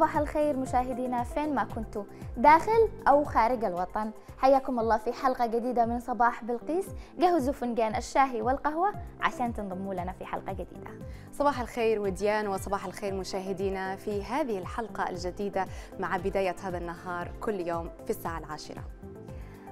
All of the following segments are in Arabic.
صباح الخير مشاهدينا فين ما كنتوا داخل أو خارج الوطن. حياكم الله في حلقة جديدة من صباح بلقيس. جهزوا فنجان الشاي والقهوة عشان تنضموا لنا في حلقة جديدة. صباح الخير وديان وصباح الخير مشاهدينا في هذه الحلقة الجديدة مع بداية هذا النهار كل يوم في الساعة العاشرة.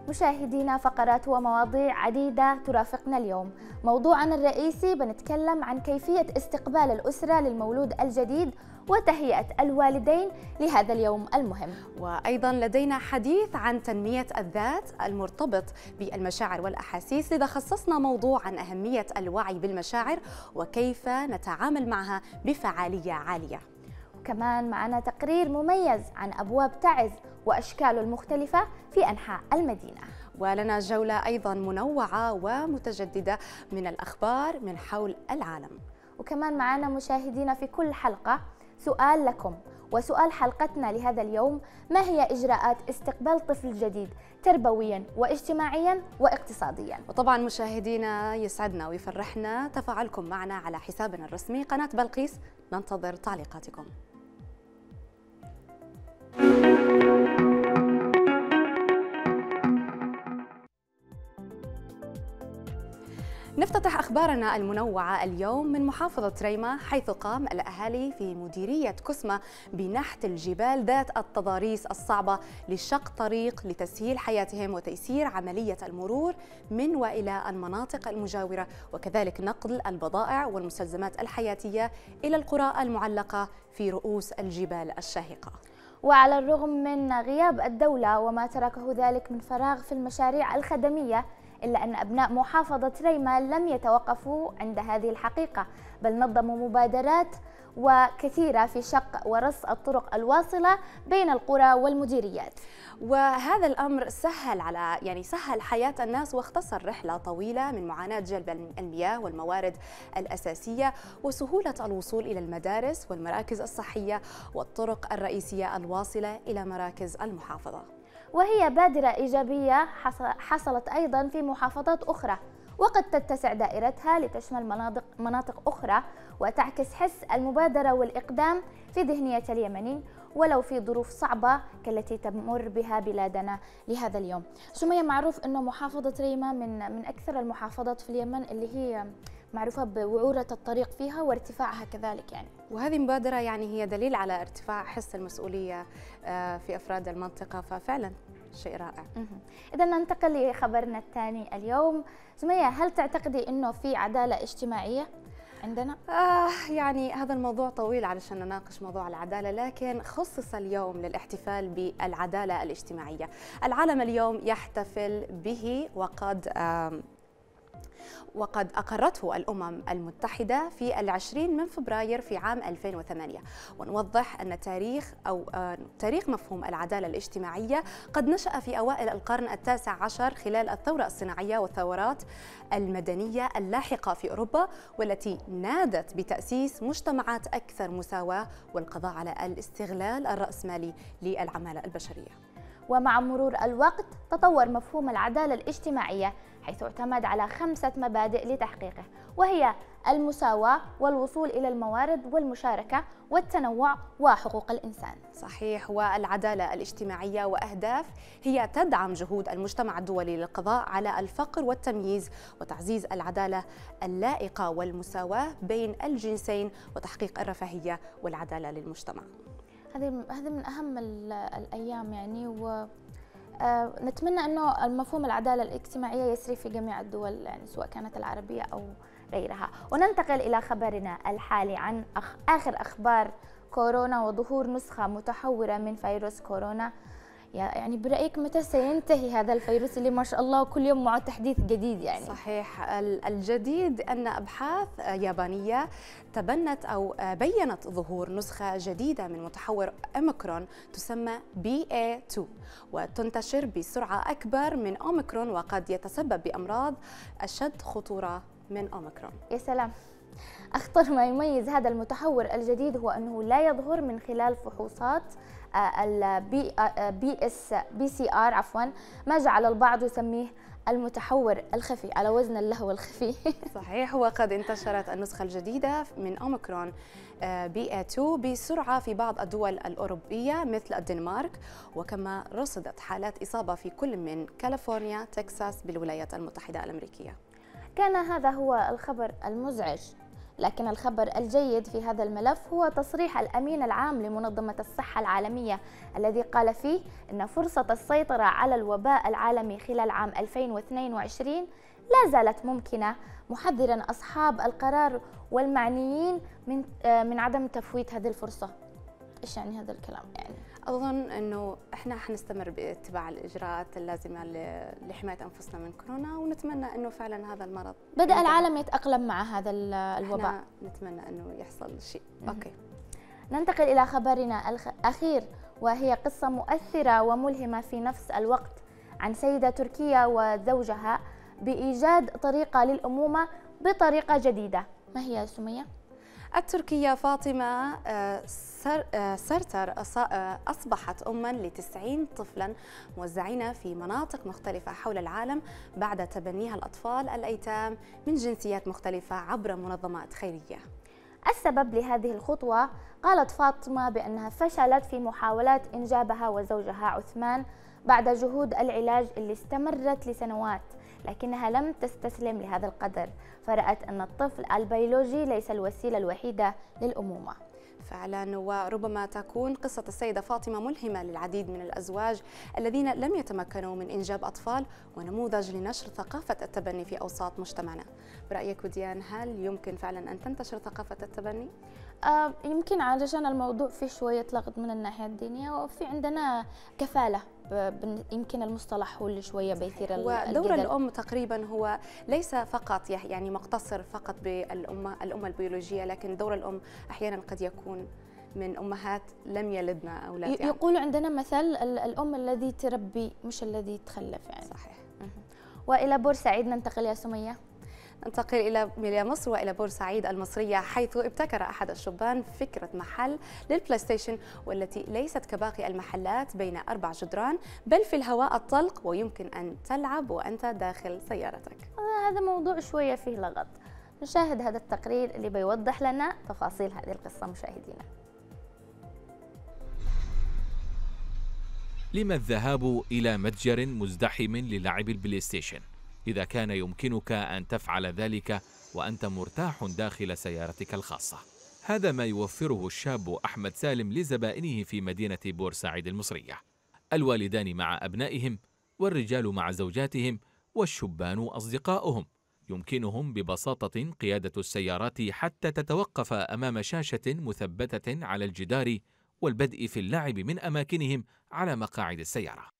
مشاهدينا فقرات ومواضيع عديدة ترافقنا اليوم. موضوعنا الرئيسي بنتكلم عن كيفية استقبال الأسرة للمولود الجديد وتهيئة الوالدين لهذا اليوم المهم. وأيضا لدينا حديث عن تنمية الذات المرتبط بالمشاعر والأحاسيس لذا خصصنا موضوع عن أهمية الوعي بالمشاعر وكيف نتعامل معها بفعالية عالية. وكمان معنا تقرير مميز عن أبواب تعز وأشكاله المختلفة في أنحاء المدينة. ولنا جولة أيضا منوعة ومتجددة من الأخبار من حول العالم. وكمان معنا مشاهدينا في كل حلقة سؤال لكم. وسؤال حلقتنا لهذا اليوم ما هي إجراءات استقبال طفل جديد تربويا واجتماعيا واقتصاديا؟ وطبعا مشاهدينا يسعدنا ويفرحنا تفاعلكم معنا على حسابنا الرسمي قناة بلقيس. ننتظر تعليقاتكم. نفتتح أخبارنا المنوعة اليوم من محافظة ريما حيث قام الأهالي في مديرية كسمة بنحت الجبال ذات التضاريس الصعبة لشق طريق لتسهيل حياتهم وتيسير عملية المرور من وإلى المناطق المجاورة. وكذلك نقل البضائع والمستلزمات الحياتية إلى القرى المعلقة في رؤوس الجبال الشاهقة. وعلى الرغم من غياب الدولة وما تركه ذلك من فراغ في المشاريع الخدمية إلا أن أبناء محافظة ريما لم يتوقفوا عند هذه الحقيقة بل نظموا مبادرات وكثيرة في شق ورص الطرق الواصلة بين القرى والمديريات وهذا الأمر سهل على يعني سهل حياة الناس واختصر رحلة طويلة من معاناة جلب المياه والموارد الأساسية وسهولة الوصول إلى المدارس والمراكز الصحية والطرق الرئيسية الواصلة إلى مراكز المحافظة. وهي بادرة إيجابية حصلت أيضا في محافظات أخرى وقد تتسع دائرتها لتشمل مناطق, مناطق أخرى وتعكس حس المبادرة والإقدام في ذهنية اليمني ولو في ظروف صعبة كالتي تمر بها بلادنا لهذا اليوم. سمية معروف أنه محافظة ريما من, من أكثر المحافظات في اليمن اللي هي معروفة بوعورة الطريق فيها وارتفاعها كذلك يعني. وهذه مبادرة يعني هي دليل على ارتفاع حس المسؤولية آه، في أفراد المنطقة ففعلا شيء رائع. إذا ننتقل لخبرنا الثاني اليوم. سمية هل تعتقدي أنه في عدالة اجتماعية عندنا؟ آه يعني هذا الموضوع طويل علشان نناقش موضوع العدالة لكن خصص اليوم للاحتفال بالعدالة الاجتماعية. العالم اليوم يحتفل به وقد آه وقد أقرته الأمم المتحدة في العشرين من فبراير في عام 2008 ونوضح أن تاريخ أو آه، تاريخ مفهوم العدالة الاجتماعية قد نشأ في أوائل القرن التاسع عشر خلال الثورة الصناعية والثورات المدنية اللاحقة في أوروبا والتي نادت بتأسيس مجتمعات أكثر مساواة والقضاء على الاستغلال الرأسمالي للعمالة البشرية. ومع مرور الوقت تطور مفهوم العدالة الاجتماعية حيث اعتمد على خمسة مبادئ لتحقيقه وهي المساواة والوصول إلى الموارد والمشاركة والتنوع وحقوق الإنسان. صحيح والعدالة الاجتماعية وأهداف هي تدعم جهود المجتمع الدولي للقضاء على الفقر والتمييز وتعزيز العدالة اللائقة والمساواة بين الجنسين وتحقيق الرفاهية والعدالة للمجتمع. هذه هذه من أهم الأيام يعني و نتمنى إنه المفهوم العدالة الاجتماعية يسري في جميع الدول يعني سواء كانت العربية أو غيرها. وننتقل إلى خبرنا الحالي عن آخر أخبار كورونا وظهور نسخة متحورة من فيروس كورونا. يعني برأيك متى سينتهي هذا الفيروس اللي ما شاء الله كل يوم معه تحديث جديد يعني؟ صحيح. الجديد أن أبحاث يابانية تبنت أو بينت ظهور نسخة جديدة من متحور أوميكرون تسمى BA2 وتنتشر بسرعة أكبر من أوميكرون وقد يتسبب بأمراض أشد خطورة من أوميكرون. يا سلام. أخطر ما يميز هذا المتحور الجديد هو أنه لا يظهر من خلال فحوصات ال PPS PCR عفوا ما جعل البعض يسميه المتحور الخفي على وزن اللهو الخفي. صحيح وقد انتشرت النسخة الجديدة من أوميكرون B 2 بسرعة في بعض الدول الأوروبية مثل الدنمارك وكما رصدت حالات إصابة في كل من كاليفورنيا تكساس بالولايات المتحدة الأمريكية. كان هذا هو الخبر المزعج. لكن الخبر الجيد في هذا الملف هو تصريح الأمين العام لمنظمة الصحة العالمية الذي قال فيه أن فرصة السيطرة على الوباء العالمي خلال عام 2022 لا زالت ممكنة محذرا أصحاب القرار والمعنيين من آه، من عدم تفويت هذه الفرصة. إيش يعني هذا الكلام يعني؟ أظن إنه إحنا حنستمر باتباع الإجراءات اللازمة لحماية أنفسنا من كورونا ونتمنى إنه فعلا هذا المرض بدأ العالم يتأقلم مع هذا الوباء إحنا نتمنى إنه يحصل شيء. أوكي. ننتقل إلى خبرنا الأخير وهي قصة مؤثرة وملهمة في نفس الوقت عن سيدة تركيه وزوجها بإيجاد طريقة للأمومة بطريقة جديدة. ما هي سمية؟ التركية فاطمة آه، آه، سرتر آه، أصبحت أما لتسعين طفلا موزعين في مناطق مختلفة حول العالم بعد تبنيها الأطفال الأيتام من جنسيات مختلفة عبر منظمات خيرية. السبب لهذه الخطوة قالت فاطمة بأنها فشلت في محاولات إنجابها وزوجها عثمان بعد جهود العلاج اللي استمرت لسنوات. لكنها لم تستسلم لهذا القدر فرأت أن الطفل البيولوجي ليس الوسيلة الوحيدة للأمومة. فعلا وربما تكون قصة السيدة فاطمة ملهمة للعديد من الأزواج الذين لم يتمكنوا من إنجاب أطفال ونموذج لنشر ثقافة التبني في أوساط مجتمعنا. برأيك وديان هل يمكن فعلا أن تنتشر ثقافة التبني؟ آه يمكن علشان الموضوع فيه شوية لغط من الناحية الدينية وفي عندنا كفالة. يمكن المصطلح هو اللي شوية بيثير ودور الأم تقريبا هو ليس فقط يعني مقتصر فقط بالامه الامه البيولوجية لكن دور الأم أحيانا قد يكون من أمهات لم يلدن أولاد يعني. يقول عندنا مثل الأم الذي تربي مش الذي تخلف يعني. صحيح. وإلى بورسعيد ننتقل يا سمية. ننتقل إلى إلى مصر وإلى بورسعيد المصرية حيث ابتكر أحد الشبان فكرة محل للبلاي ستيشن والتي ليست كباقي المحلات بين أربع جدران بل في الهواء الطلق ويمكن أن تلعب وأنت داخل سيارتك. هذا موضوع شوية فيه لغط. نشاهد هذا التقرير اللي بيوضح لنا تفاصيل هذه القصة مشاهدينا. لما الذهاب إلى متجر مزدحم للعب البلاي ستيشن إذا كان يمكنك أن تفعل ذلك وأنت مرتاح داخل سيارتك الخاصة. هذا ما يوفره الشاب أحمد سالم لزبائنه في مدينة بورسعيد المصرية. الوالدان مع أبنائهم والرجال مع زوجاتهم والشبان أصدقاؤهم. يمكنهم ببساطة قيادة السيارات حتى تتوقف أمام شاشة مثبتة على الجدار والبدء في اللعب من أماكنهم على مقاعد السيارة.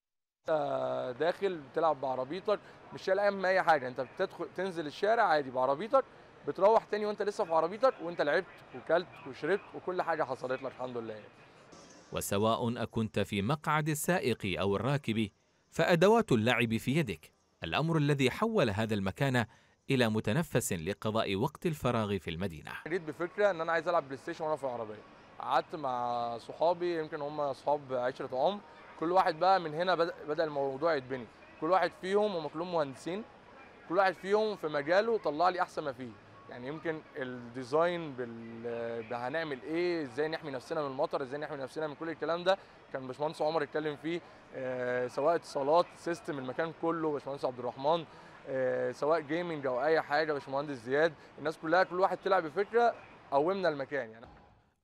داخل بتلعب بعربيتك مش شايل هم اي حاجة انت بتدخل تنزل الشارع عادي بعربيتك بتروح تاني وانت لسه في عربيتك وانت لعبت وكلت وشربت وكل حاجة حصلت لك الحمد لله. وسواء أكنت في مقعد السائق أو الراكب فأدوات اللعب في يدك. الأمر الذي حول هذا المكان إلى متنفس لقضاء وقت الفراغ في المدينة. جيت بفكرة إن أنا عايز ألعب بلاي ستيشن وأنا في العربية. قعدت مع صحابي يمكن هم أصحاب عشرة عمر كل واحد بقى من هنا بدأ الموضوع يتبني. كل واحد فيهم هم كلهم مهندسين. كل واحد فيهم في مجاله طلع لي أحسن ما فيه. يعني يمكن ال design بال... هنعمل إيه إزاي نحمي نفسنا من المطر إزاي نحمي نفسنا من كل الكلام ده كان باشمهندس عمر اتكلم فيه. آه سواء اتصالات system المكان كله باشمهندس عبد الرحمن. آه سواء gaming أو أي حاجة باشمهندس زياد. الناس كلها كل واحد طلع بفكرة قومنا المكان. يعني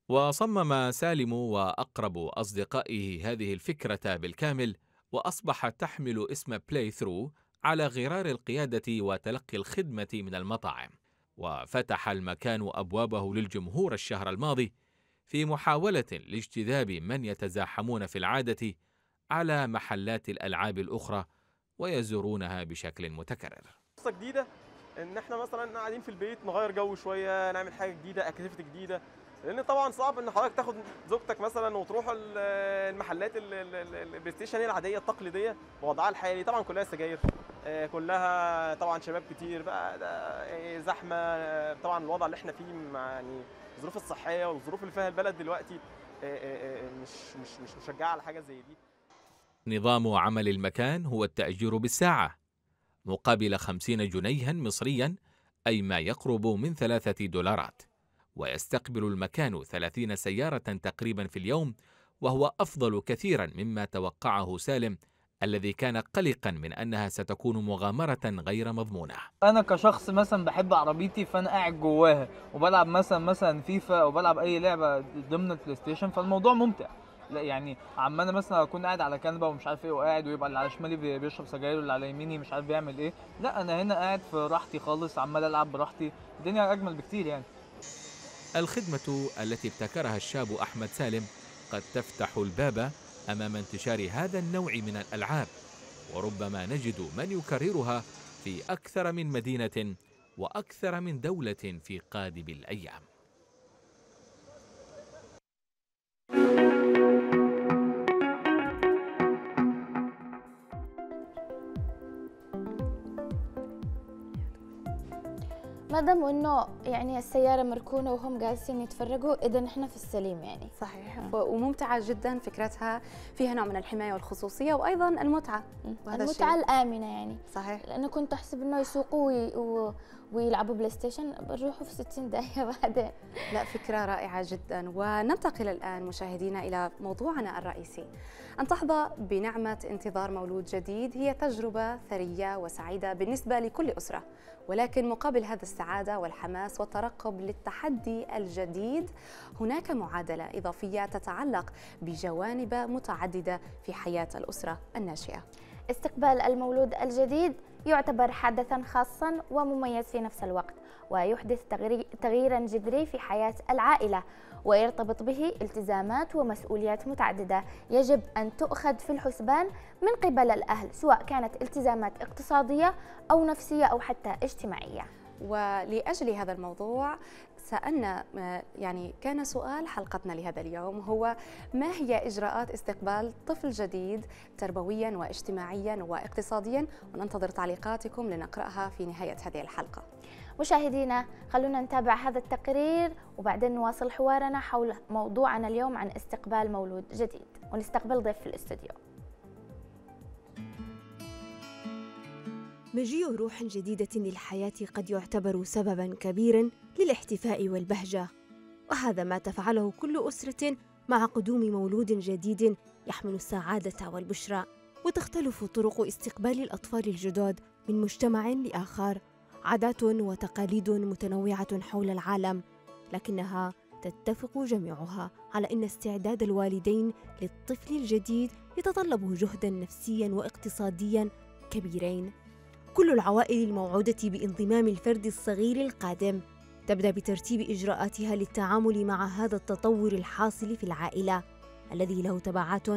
وصمم سالم وأقرب أصدقائه هذه الفكرة بالكامل واصبحت تحمل اسم Play Through على غرار القيادة وتلقي الخدمة من المطاعم. وفتح المكان أبوابه للجمهور الشهر الماضي في محاولة لاجتذاب من يتزاحمون في العادة على محلات الألعاب الأخرى ويزورونها بشكل متكرر. قصة جديدة إن إحنا مثلا قاعدين في البيت نغير جو شوية نعمل حاجة جديدة activity جديدة. لأن طبعا صعب إن حضرتك تاخد زوجتك مثلا وتروح المحلات البلاي ستيشن العادية التقليدية بوضعها الحالي. طبعا كلها سجاير آه، كلها طبعا شباب كتير بقى ده زحمة طبعا الوضع اللي إحنا فيه يعني الظروف الصحية والظروف اللي فيها البلد دلوقتي آه، آه، آه، مش مش مش مشجعة على حاجة زي دي. نظام عمل المكان هو التأجير بالساعة مقابل خمسين جنيها مصريا أي ما يقرب من ثلاثة دولارات. ويستقبل المكان ثلاثين سيارة تقريبا في اليوم وهو أفضل كثيرا مما توقعه سالم الذي كان قلقا من أنها ستكون مغامرة غير مضمونة. أنا كشخص مثلا بحب عربيتي فأنا قاعد جواها وبلعب مثلا مثلا فيفا أو بلعب أي لعبة ضمن البلاي ستيشن فالموضوع ممتع. لا يعني عم أنا مثلا أكون قاعد على كنبة ومش عارف إيه وقاعد ويبقى اللي على شمالي بي- بيشرب سجاير واللي على يميني مش عارف بيعمل إيه. لا أنا هنا قاعد في راحتي خالص عمال ألعب براحتي. الدنيا أجمل بكتير يعني. الخدمة التي ابتكرها الشاب أحمد سالم قد تفتح الباب أمام انتشار هذا النوع من الألعاب وربما نجد من يكررها في أكثر من مدينة وأكثر من دولة في قادم الأيام. ما دام إنه يعني السيارة مركونة وهم جالسين يتفرجوا إذا إحنا في السليم يعني صحيح وممتعة جدا فكرتها فيها نوع من وأيضا المتعة وهذا المتعة الشيء. الآمنة يعني صحيح لأنه كنت أحسب إنه يسوقوا. و... ويلعبوا بلاي ستيشن بنروحوا في 60 دقيقه بعدين. لا فكرة رائعة جدا. وننتقل الآن مشاهدينا إلى موضوعنا الرئيسي. أن تحظى بنعمة انتظار مولود جديد هي تجربة ثرية وسعيدة بالنسبة لكل أسرة. ولكن مقابل هذا السعادة والحماس والترقب للتحدي الجديد هناك معادلة إضافية تتعلق بجوانب متعددة في حياة الأسرة الناشئة. استقبال المولود الجديد يعتبر حدثا خاصا ومميز في نفس الوقت ويحدث تغييرا جذري في حياة العائلة ويرتبط به التزامات ومسؤوليات متعددة. يجب أن تؤخذ في الحسبان من قبل الأهل سواء كانت التزامات اقتصادية أو نفسية أو حتى اجتماعية. ولأجل هذا الموضوع سألنا آه، يعني كان سؤال حلقتنا لهذا اليوم هو ما هي إجراءات استقبال طفل جديد تربويا واجتماعيا واقتصاديا؟ وننتظر تعليقاتكم لنقرأها في نهاية هذه الحلقة. مشاهدينا خلونا نتابع هذا التقرير وبعدين نواصل حوارنا حول موضوعنا اليوم عن استقبال مولود جديد. ونستقبل ضيف في الاستوديو. مجيء روح جديدة للحياة قد يعتبر سببا كبيرا للاحتفاء والبهجة. وهذا ما تفعله كل أسرة مع قدوم مولود جديد يحمل السعادة والبشرى. وتختلف طرق استقبال الأطفال الجدد من مجتمع لآخر. عادات وتقاليد متنوعة حول العالم لكنها تتفق جميعها على أن استعداد الوالدين للطفل الجديد يتطلب جهدا نفسيا واقتصاديا كبيرين. كل العوائل الموعودة بانضمام الفرد الصغير القادم تبدأ بترتيب إجراءاتها للتعامل مع هذا التطور الحاصل في العائلة الذي له تبعات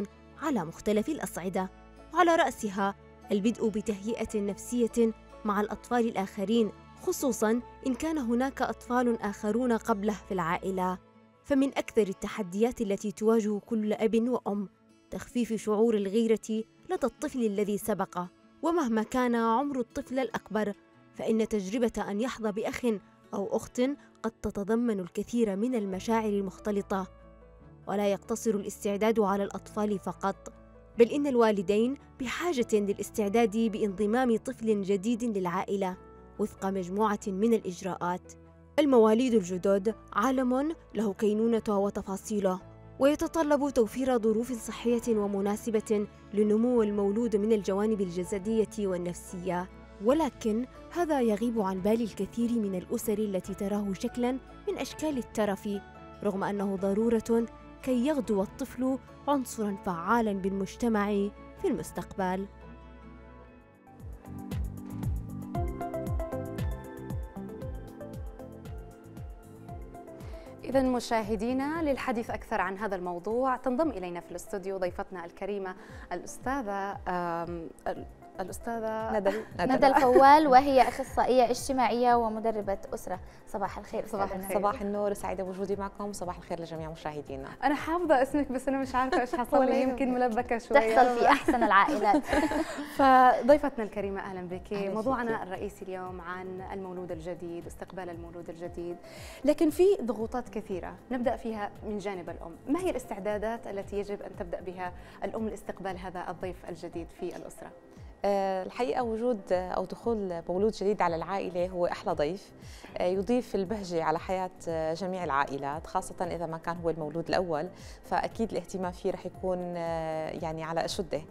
على مختلف الأصعدة. وعلى رأسها البدء بتهيئة نفسية مع الأطفال الآخرين خصوصا إن كان هناك أطفال آخرون قبله في العائلة. فمن أكثر التحديات التي تواجه كل أب وأم تخفيف شعور الغيرة لدى الطفل الذي سبقه. ومهما كان عمر الطفل الأكبر فإن تجربة أن يحظى بأخ أو أخت قد تتضمن الكثير من المشاعر المختلطة ولا يقتصر الاستعداد على الأطفال فقط بل إن الوالدين بحاجة للاستعداد بانضمام طفل جديد للعائلة وفق مجموعة من الإجراءات. المواليد الجدد عالم له كينونة وتفاصيله ويتطلب توفير ظروف صحية ومناسبة لنمو المولود من الجوانب الجسدية والنفسية. ولكن هذا يغيب عن بال الكثير من الأسر التي تراه شكلا من أشكال الترف رغم أنه ضرورة كي يغدو الطفل عنصرا فعالا بالمجتمع في المستقبل. إذا مشاهدينا للحديث أكثر عن هذا الموضوع تنضم إلينا في الاستوديو ضيفتنا الكريمة الأستاذة آم، الأستاذة ندى ندى الفوال وهي أخصائية اجتماعية ومدربة أسرة. صباح الخير صباح الخير. ندى. صباح النور سعيدة بوجودي معكم. صباح الخير لجميع مشاهدينا. أنا حافظة اسمك بس أنا مش عارفة إيش حصل لي. يمكن ملبكة شوي تحصل في أحسن العائلات. فضيفتنا الكريمة أهلا بك. موضوعنا. الرئيسي اليوم عن المولود الجديد واستقبال المولود الجديد. لكن في ضغوطات كثيرة نبدأ فيها من جانب الأم. ما هي الاستعدادات التي يجب أن تبدأ بها الأم لاستقبال هذا الضيف الجديد في الأسرة؟ الحقيقة وجود آه، أو دخول مولود جديد على العائلة هو أحلى ضيف. آه، يضيف البهجة على حياة آه، جميع العائلات خاصة إذا ما كان هو المولود الأول. فأكيد الاهتمام فيه رح يكون آه، يعني على أشده. آه،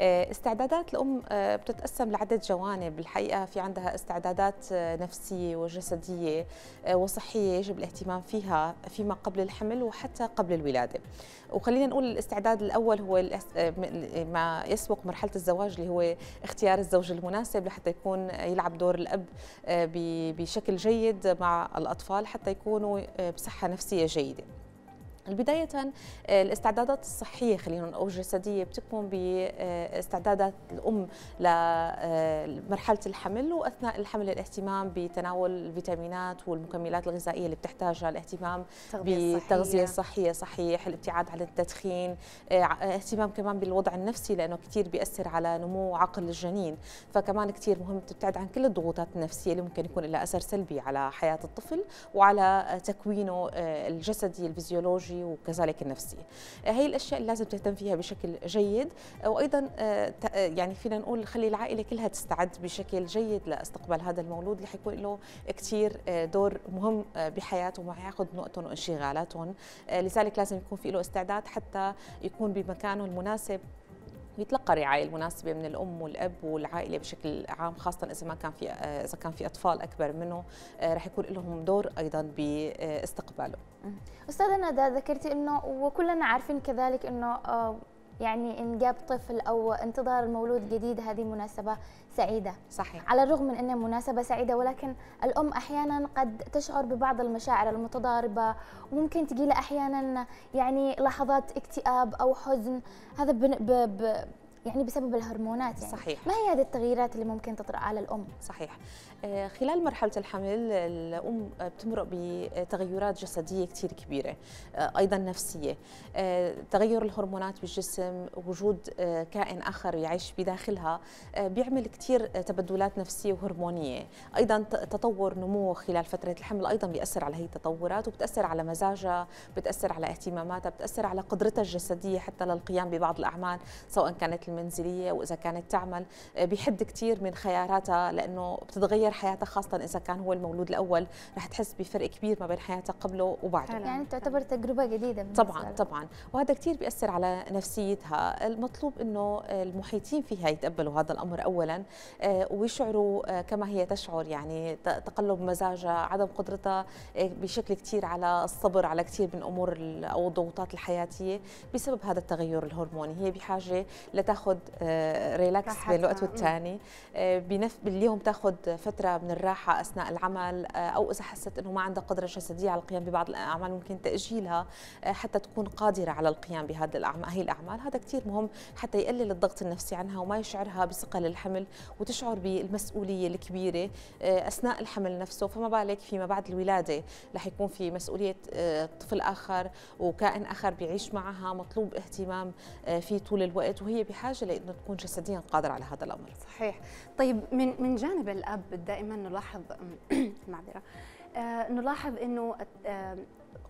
استعدادات الأم آه، بتتقسم لعدة جوانب. الحقيقة في عندها استعدادات آه، نفسية وجسدية آه، وصحية يجب الاهتمام فيها فيما قبل الحمل وحتى قبل الولادة. وخلينا نقول الاستعداد الأول هو آه، ما يسبق مرحلة الزواج اللي هو اختيار الزوج المناسب لحتى يكون يلعب دور الأب آه، ب- بشكل جيد مع الأطفال حتى يكونوا آه، بصحة نفسية جيدة. بداية آه، الاستعدادات الصحية خلينا نقول الجسدية بتكمن باستعدادات الأم لمرحلة الحمل وأثناء الحمل الاهتمام بتناول الفيتامينات والمكملات الغذائية اللي بتحتاجها الاهتمام بالتغذية الصحية صحيح الابتعاد عن التدخين آه، اهتمام كمان بالوضع النفسي لأنه كتير بيأثر على نمو عقل الجنين. فكمان كتير مهم تبتعد عن كل الضغوطات النفسية اللي ممكن يكون لها أثر سلبي على حياة الطفل وعلى آه، تكوينه آه، الجسدي الفيزيولوجي وكذلك النفسي آه، هي الأشياء اللي لازم تهتم فيها بشكل جيد. آه، وأيضا آه، يعني فينا نقول خلي العائلة كلها تستعد بشكل جيد لأستقبال هذا المولود اللي حيكون له كتير آه، دور مهم آه، بحياته وما ياخذ من وقتهم وانشغالاتهم لذلك لازم يكون في له استعداد حتى يكون بمكانه المناسب. ويتلقى الرعايه المناسبة من الأم والأب والعائلة بشكل عام خاصة إذا ما كان في إذا كان في أطفال أكبر منه آه، رح يكون لهم دور أيضا بإستقباله. أستاذة ندى ذكرتي إنه وكلنا عارفين كذلك إنه آه، يعني انجاب طفل أو انتظار المولود جديد هذه مناسبة سعيدة. صحيح. على الرغم من إنها مناسبة سعيدة ولكن الأم أحيانا قد تشعر ببعض المشاعر المتضاربة وممكن تجي لها أحيانا يعني لحظات اكتئاب أو حزن. هذا ب ب يعني بسبب الهرمونات يعني. صحيح. ما هي هذه التغييرات اللي ممكن تطرأ على الأم؟ صحيح. خلال مرحلة الحمل الأم بتمرق بتغيرات جسدية كتير كبيرة آه، أيضا نفسية. آه، تغير الهرمونات بالجسم وجود آه، كائن آخر يعيش بداخلها آه، بيعمل كتير تبدلات نفسية وهرمونية. أيضا تطور نمو خلال فترة الحمل أيضا بيأثر على هي التطورات وبتأثر على مزاجها بتأثر على اهتماماتها بتأثر على قدرتها الجسدية حتى للقيام ببعض الأعمال سواء كانت المنزلية وإذا كانت تعمل. آه، بيحد كتير من خياراتها لأنه بتتغير حياتها خاصة إذا كان هو المولود الأول رح تحس بفرق كبير ما بين حياتها قبله وبعده. يعني تعتبر تجربة جديدة بالنسبة طبعا لها. طبعا. وهذا كثير بيأثر على نفسيتها. المطلوب إنه المحيطين فيها يتقبلوا هذا الأمر اولا آه، ويشعروا آه، كما هي تشعر يعني تقلب مزاجها عدم قدرتها آه، بشكل كثير على الصبر على كثير من أمور أو الضغوطات الحياتية بسبب هذا التغير الهرموني. هي بحاجة لتاخذ ريلاكس بين الوقت بنف... باليوم تاخذ فترة من الراحة أثناء العمل آه، أو إذا حست إنه ما عندها قدرة جسدية على القيام ببعض الأعمال ممكن تأجيلها آه، حتى تكون قادرة على القيام بهذه الأعمال هي الأعمال. هذا كثير مهم حتى يقلل الضغط النفسي عنها وما يشعرها بثقل الحمل وتشعر بالمسؤولية الكبيرة آه، أثناء الحمل نفسه. فما بالك فيما بعد الولادة رح يكون في مسؤولية طفل آخر وكائن آخر بيعيش معها مطلوب اهتمام فيه طول الوقت وهي بحاجة لإنه تكون جسديا قادرة على هذا الأمر. صحيح. طيب من من جانب الأب دائما نلاحظ معذرة آه، نلاحظ إنه آه،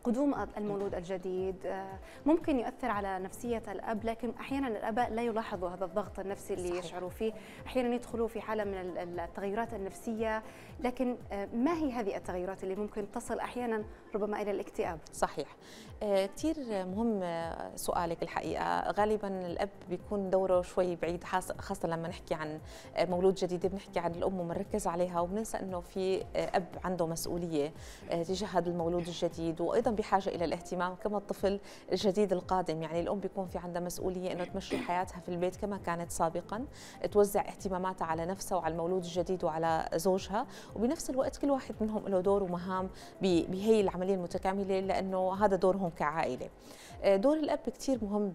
قدوم المولود الجديد آه، ممكن يؤثر على نفسية الأب لكن أحيانا الآباء لا يلاحظوا هذا الضغط النفسي اللي صحيح. يشعروا فيه. أحيانا يدخلوا في حالة من ال- التغيرات النفسية لكن آه، ما هي هذه التغيرات اللي ممكن تصل أحيانا ربما إلى الاكتئاب؟ صحيح. آه، كتير مهم سؤالك الحقيقة. غالبا الأب بيكون دوره شوي بعيد خاصة لما نحكي عن مولود جديد بنحكي عن الأم وبنركز عليها وبننسى أنه في أب عنده مسؤولية تجاه هذا المولود الجديد. هو أيضا بحاجة إلى الاهتمام كما الطفل الجديد القادم. يعني الأم بيكون في عندها مسؤولية إنه تمشي حياتها في البيت كما كانت سابقا توزع اهتماماتها على نفسها وعلى المولود الجديد وعلى زوجها. وبنفس الوقت كل واحد منهم له دور ومهام بهي العملية المتكاملة لأنه هذا دورهم كعائلة. دور الأب كثير مهم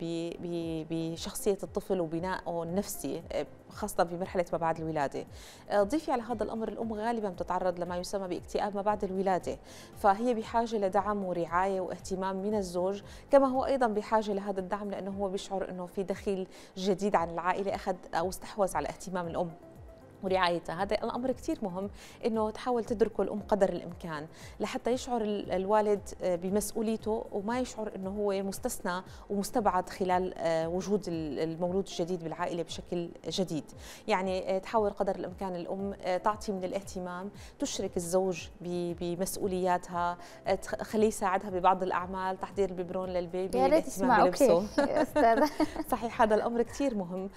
بشخصية الطفل وبنائه النفسي آه، خاصة في مرحلة ما بعد الولادة. آه، ضيفي على هذا الأمر الأم غالبا بتتعرض لما يسمى باكتئاب ما بعد الولادة. فهي بحاجة لدعم ورعاية واهتمام من الزوج كما هو أيضا بحاجة لهذا الدعم لأنه هو بيشعر أنه في دخيل جديد عن العائلة أخذ أو استحوذ على اهتمام الأم. ورعايتها هذا الأمر كثير مهم إنه تحاول تدركه الأم قدر الإمكان لحتى يشعر الوالد آه، بمسؤوليته وما يشعر إنه هو مستثنى ومستبعد خلال آه، وجود المولود الجديد بالعائلة بشكل جديد. يعني آه، تحاول قدر الإمكان الأم تعطي من الاهتمام تشرك الزوج بمسؤولياتها تخليه يساعدها ببعض الأعمال تحضير الببرون للبيبي يا ريت تسمع أستاذة. صحيح هذا الأمر كثير مهم.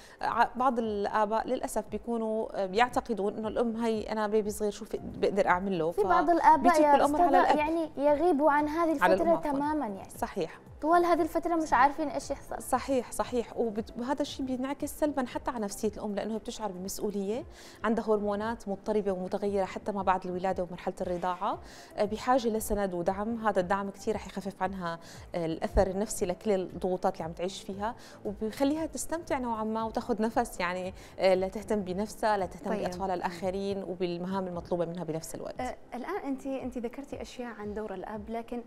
بعض الآباء للأسف بيكونوا بيعتقدون إنه الأم هي أنا بيبي صغير شو بقدر أعمل له في بعض الآباء يا أستاذ يعني يغيبوا عن هذه الفترة تماما يعني. صحيح. طوال هذه الفترة مش عارفين إيش يحصل. صحيح صحيح. وهذا الشيء بينعكس سلبا حتى على نفسية الأم لأنه بتشعر بمسؤولية عندها هرمونات مضطربة ومتغيرة حتى ما بعد الولادة ومرحلة الرضاعة. آه، بحاجة لسند ودعم. هذا الدعم كثير رح يخفف عنها آه، الأثر النفسي لكل الضغوطات اللي عم تعيش فيها وبيخليها تستمتع نوعا ما وتاخذ نفس يعني آه، لتهتم بنفسها لتهتم طيب. بأطفال الآخرين وبالمهام المطلوبة منها بنفس الوقت. الآن أنت أنت ذكرتي أشياء عن دور الأب لكن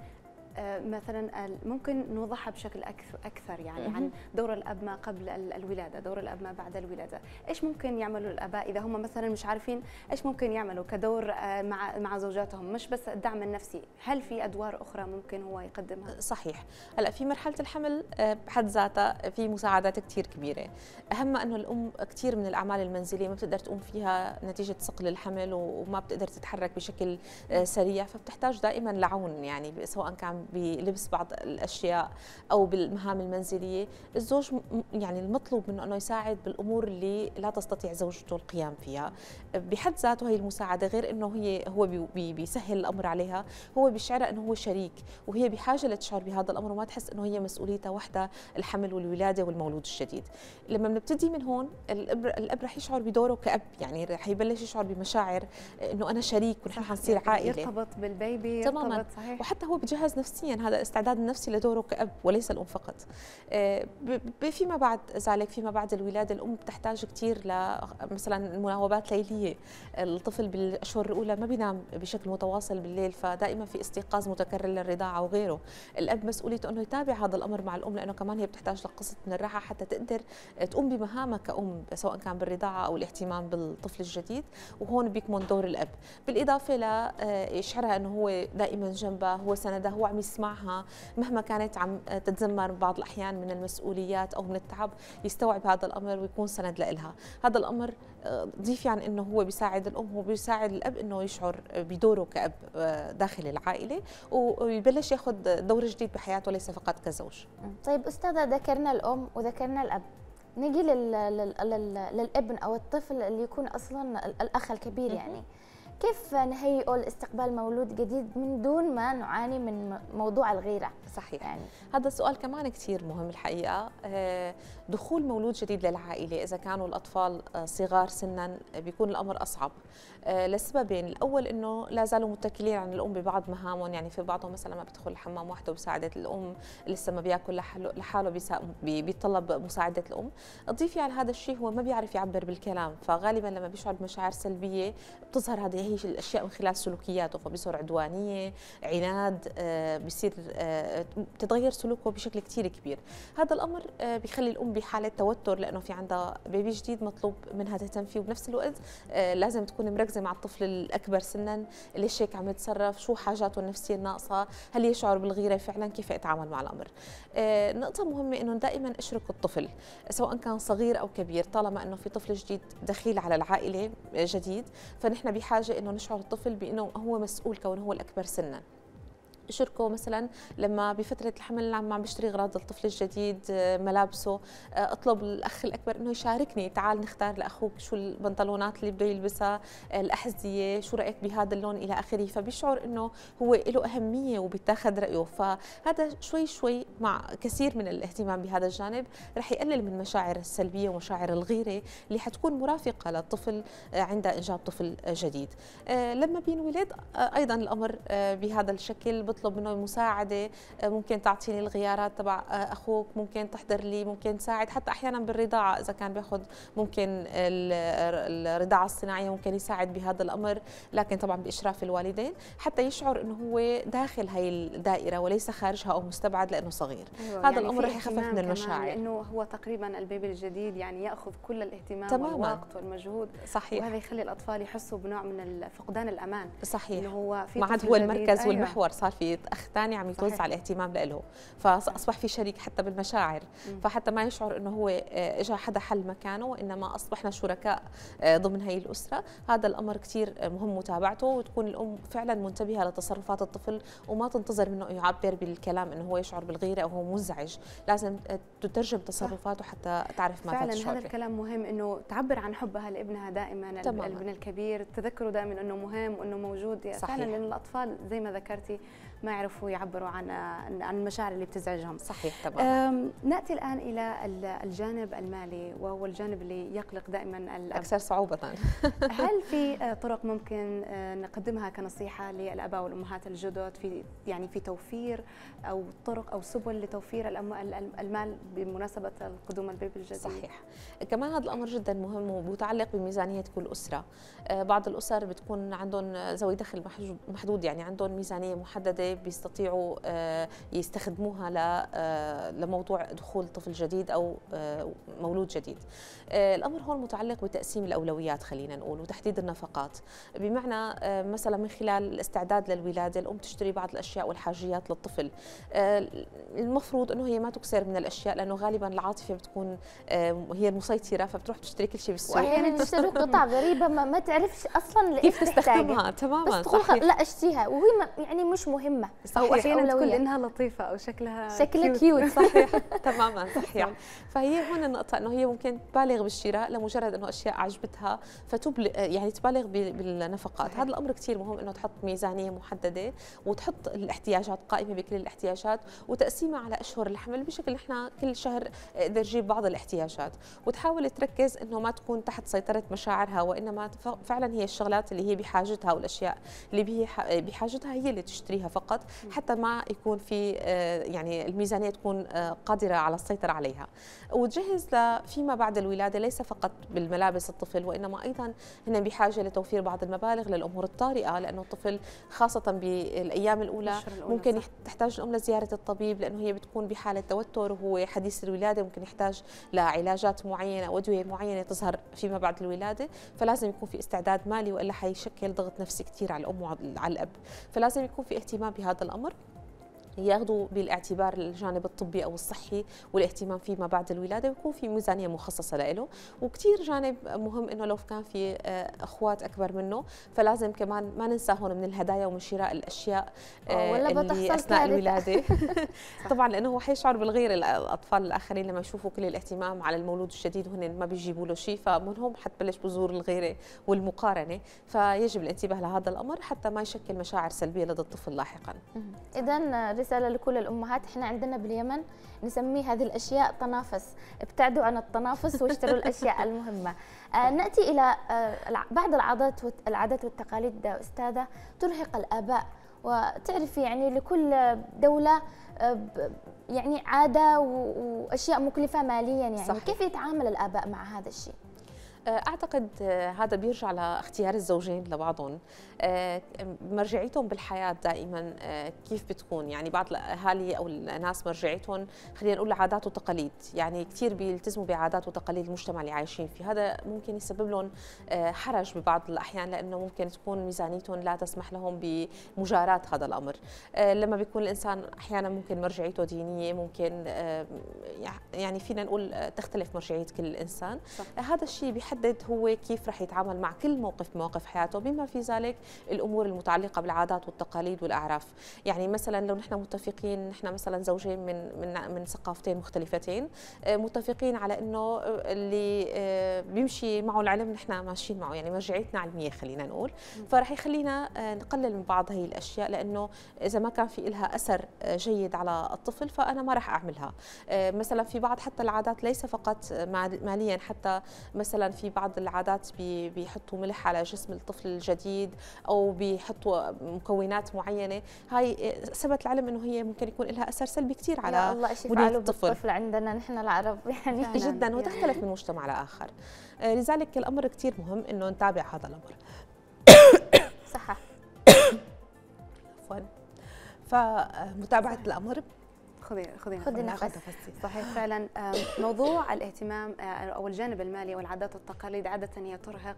مثلا ممكن نوضحها بشكل أكثر يعني عن دور الاب ما قبل الولادة، دور الاب ما بعد الولادة، إيش ممكن يعملوا الآباء إذا هم مثلا مش عارفين إيش ممكن يعملوا كدور آه، مع مع زوجاتهم، مش بس الدعم النفسي، هل في أدوار أخرى ممكن هو يقدمها؟ صحيح، هلأ في مرحلة الحمل آه، بحد ذاتها في مساعدات كثير كبيرة، اهمها أنه الأم كثير من الأعمال المنزلية ما بتقدر تقوم فيها نتيجة ثقل الحمل وما بتقدر تتحرك بشكل سريع فبتحتاج دائما لعون يعني سواء كان بلبس بعض الأشياء أو بالمهام المنزلية الزوج يعني المطلوب منه إنه يساعد بالأمور اللي لا تستطيع زوجته القيام فيها. بحد ذاته هي المساعدة غير إنه هي هو بي بيسهل الأمر عليها. هو بيشعرها إنه هو شريك وهي بحاجة لتشعر بهذا الأمر وما تحس إنه هي مسؤوليتها وحدها الحمل والولادة والمولود الجديد لما بنبتدي من هون الاب الأب رح يشعر بدوره كأب يعني رح يبلش يشعر بمشاعر إنه أنا شريك ونحن حنصير عائله يرتبط بالبيبي تماما. صحيح. وحتى هو بجهز نفسيا هذا الاستعداد النفسي لدوره كأب وليس الأم فقط. آه، فيما بعد ذلك فيما بعد الولادة الأم بتحتاج كثير مثلا مناوبات ليلية. الطفل بالأشهر الأولى ما بينام بشكل متواصل بالليل فدائما في استيقاظ متكرر للرضاعة وغيره الأب مسؤوليته أنه يتابع هذا الأمر مع الأم لأنه كمان هي بتحتاج لقسط من الراحة حتى تقدر تقوم بمهامها كأم سواء كان بالرضاعة أو الاهتمام بالطفل الجديد. وهون بيكمن دور الأب. بالإضافة لإشعارها أنه هو دائما جنبها هو سندها هو عم يسمعها مهما كانت عم تتذمر بعض الأحيان من المسؤوليات أو من التعب يستوعب هذا الأمر ويكون سند لإلها. هذا الأمر آه، ضيفي عن أنه هو بيساعد الأم وبيساعد الأب أنه يشعر بدوره كأب آه، داخل العائلة ويبلش ياخذ دور جديد بحياته ليس فقط كزوج. طيب أستاذة ذكرنا الأم وذكرنا الأب. نجي للابن أو الطفل اللي يكون أصلا الأخ الكبير يعني. كيف نهيئه لاستقبال مولود جديد من دون ما نعاني من موضوع الغيرة؟ صحيح. يعني هذا السؤال كمان كثير مهم الحقيقة. آه، دخول مولود جديد للعائلة إذا كانوا الأطفال آه، صغار سنا بيكون الأمر أصعب. آه، لسببين الأول إنه لا زالوا متكلين عن الأم ببعض مهامهم يعني في بعضهم مثلا ما بيدخل الحمام وحده وبساعدة الأم لسه ما بياكل لحاله بيتطلب مساعدة الأم. ضيفي على هذا الشيء هو ما بيعرف يعبر بالكلام فغالبا لما بيشعر بمشاعر سلبية بتظهر هذه هي الأشياء من خلال سلوكياته فبيصير عدوانية عناد بصير بتتغير سلوكه بشكل كثير كبير. هذا الأمر آه، بيخلي الأم بحالة توتر لأنه في عندها بيبي جديد مطلوب منها تهتم فيه. وبنفس الوقت آه، لازم تكون مركزة مع الطفل الأكبر سنا ليش هيك عم يتصرف شو حاجاته النفسية الناقصة هل يشعر بالغيرة فعلا كيف يتعامل مع الأمر. آه، نقطة مهمة إنه دائما اشرك الطفل سواء كان صغير أو كبير طالما إنه في طفل جديد دخيل على العائلة جديد فنحن بحاجة إنه نشعر الطفل بإنه هو مسؤول كونه هو الأكبر سنا. شركه مثلا لما بفترة الحمل عم بشتري أغراض الطفل الجديد آه، ملابسه. آه، أطلب الأخ الأكبر إنه يشاركني. تعال نختار لاخوك شو البنطلونات اللي بده يلبسها آه، الأحذية شو رأيك بهذا اللون إلى آخره. فبيشعر إنه هو له أهمية وبيتاخذ رأيه. فهذا شوي شوي مع كثير من الاهتمام بهذا الجانب رح يقلل من مشاعر السلبية ومشاعر الغيرة اللي حتكون مرافقة للطفل عند إنجاب طفل جديد. لما بينولد أيضا الأمر بهذا الشكل بطلب منه المساعدة آه، ممكن تعطيني الغيارات تبع آه، أخوك ممكن تحضر لي ممكن تساعد. حتى أحيانا بالرضاعة إذا كان بياخذ ممكن الرضاعة الصناعية ممكن يساعد بهذا الأمر لكن طبعا بإشراف الوالدين. حتى يشعر إنه هو داخل هاي الدائرة وليس خارجها أو مستبعد لأنه صغير. أيوة هذا يعني الأمر رح يخفف من المشاعر. لأنه هو تقريبا البيبي الجديد يعني يأخذ كل الاهتمام تماما. والوقت والمجهود. صحيح. وهذا يخلي الأطفال يحسوا بنوع من فقدان الأمان. صحيح. انه هو في ما عاد هو المركز أيوة. والمحور صار في اخ ثاني عم يتوزع الاهتمام له فأصبح في شريك حتى بالمشاعر. فحتى ما يشعر إنه هو آه، اجى حدا حل مكانه وانما اصبحنا شركاء آه، ضمن هي الأسرة. هذا الأمر كثير مهم متابعته وتكون الأم فعلا منتبهة لتصرفات الطفل وما تنتظر منه يعبر بالكلام إنه هو يشعر بالغيرة أو هو مزعج. لازم آه، تترجم تصرفاته حتى تعرف ما فعلا هذا الكلام مهم إنه تعبر عن حبها لابنها دائما تماما. الابن الكبير. تذكروا دائما إنه مهم وإنه موجود. صحيح. فعلا لأن الاطفال زي ما ذكرتي ما يعرفوا يعبروا عن عن المشاعر اللي بتزعجهم. صحيح تمام نأتي الآن إلى الجانب المالي وهو الجانب اللي يقلق دائما الاب أكثر صعوبة. هل في طرق ممكن آه، نقدمها كنصيحة للأباء والأمهات الجدد في يعني في توفير أو طرق أو سبل لتوفير المال بمناسبة قدوم البيبي الجديد؟ صحيح. كمان هذا الأمر جدا مهم ومتعلق بميزانية كل أسرة. آه، بعض الأسر بتكون عندهم ذوي دخل محدود يعني عندهم ميزانية محددة بيستطيعوا آه، يستخدموها آه، لموضوع دخول طفل جديد أو آه، مولود جديد. الأمر هون متعلق بتقسيم الأولويات خلينا نقول وتحديد النفقات. بمعنى مثلا من خلال الاستعداد للولادة الأم تشتري بعض الأشياء والحاجيات للطفل. المفروض إنه هي ما تكسر من الأشياء لأنه غالبا العاطفة بتكون هي المسيطرة فبتروح تشتري كل شيء بالسوق. واحيانا تشتري قطع غريبة ما, ما تعرفش أصلا كيف تستخدمها؟ تماما بس تقول لا اشتيها. وهي يعني مش مهمة. صحيح أو أحيانا تكون انها لطيفة أو شكلها شكلها كيوت صحيح. تماما صحيح. فهي هون النقطة إنه هي ممكن تبالغ بالشراء لمجرد إنه أشياء عجبتها فتبلغ يعني تبالغ بالنفقات. هذا الأمر كثير مهم إنه تحط ميزانية محددة وتحط الاحتياجات قائمة بكل الاحتياجات وتقسيمها على أشهر الحمل بشكل نحن كل شهر أقدر أجيب بعض الاحتياجات. وتحاول تركز إنه ما تكون تحت سيطرة مشاعرها وإنما فعلا هي الشغلات اللي هي بحاجتها والأشياء اللي هي بحاجتها هي اللي تشتريها فقط. حتى ما يكون في آه، يعني الميزانية تكون آه، قادرة على السيطرة عليها. وتجهز فيما بعد الولادة ليس فقط بالملابس الطفل وإنما أيضا هن بحاجة لتوفير بعض المبالغ للأمور الطارئة لأنه الطفل خاصة بالأيام الأولى, ممكن. تحتاج الأم لزيارة الطبيب لأنه هي بتكون بحالة توتر وهو حديث الولادة ممكن يحتاج لعلاجات معينة أو أدوية معينة تظهر فيما بعد الولادة فلازم يكون في استعداد مالي وإلا حيشكل ضغط نفسي كثير على الأم وعلى الأب. فلازم يكون في اهتمام بهذا الأمر. ياخذوا بالاعتبار الجانب الطبي أو الصحي والاهتمام فيما بعد الولادة ويكون في ميزانية مخصصة له وكثير جانب مهم إنه لو كان في آه، أخوات أكبر منه فلازم كمان ما ننسى هون من الهدايا ومن شراء الأشياء آه، ولا اللي أثناء الولادة. طبعا لأنه هو حيشعر بالغير الأطفال الآخرين لما يشوفوا كل الاهتمام على المولود الجديد وهن ما بيجيبوا له شيء فمن هم حتبلش بذور الغيره والمقارنة. فيجب الانتباه لهذا الأمر حتى ما يشكل مشاعر سلبية لدى الطفل لاحقا. اذا رسالة لكل الأمهات. إحنا عندنا باليمن نسمي هذه الأشياء تنافس. ابتعدوا عن التنافس واشتروا الأشياء المهمة. آه نأتي إلى آه بعض العادات العادات والتقاليد. أستاذة ترهق الآباء. وتعرفي يعني لكل دولة آه يعني عادة وأشياء مكلفة ماليا يعني. صحيح. كيف يتعامل الآباء مع هذا الشيء؟ أعتقد هذا بيرجع لاختيار الزوجين لبعضهم. آه، مرجعيتهم بالحياة دائما آه، كيف بتكون؟ يعني بعض الأهالي أو الناس مرجعيتهم خلينا نقول عادات وتقاليد. يعني كثير بيلتزموا بعادات وتقاليد المجتمع اللي عايشين فيه. هذا ممكن يسبب لهم آه، حرج ببعض الأحيان لأنه ممكن تكون ميزانيتهم لا تسمح لهم بمجاراة هذا الأمر. لما بيكون الإنسان أحيانا ممكن مرجعيته دينية ممكن يعني فينا نقول تختلف مرجعية كل إنسان. صح. هذا الشيء يحدد هو كيف رح يتعامل مع كل موقف مواقف حياته بما في ذلك الأمور المتعلقة بالعادات والتقاليد والأعراف. يعني مثلا لو نحن متفقين نحن مثلا زوجين من من من ثقافتين مختلفتين آه، متفقين على إنه اللي آه، بيمشي معه العلم نحن ماشيين معه يعني مرجعيتنا علمية خلينا نقول. فرح يخلينا آه، نقلل من بعض هي الأشياء لأنه إذا ما كان في لها أثر جيد على الطفل فأنا ما راح أعملها. مثلا في بعض حتى العادات ليس فقط ماليا حتى مثلا في بعض العادات بيحطوا ملح على جسم الطفل الجديد أو بيحطوا مكونات معينة. هاي ثبت العلم إنه هي ممكن يكون لها أثر سلبي كثير على الله الطفل. بالطفل عندنا نحن العرب يعني. جدا يعني وتختلف من مجتمع لاخر آه، لذلك الأمر كثير مهم إنه نتابع هذا الأمر. صح عفوا. فمتابعة الأمر. خذي خذي خذي نفس صحيح فعلا موضوع الاهتمام آه، أو الجانب المالي والعادات والتقاليد عادة هي ترهق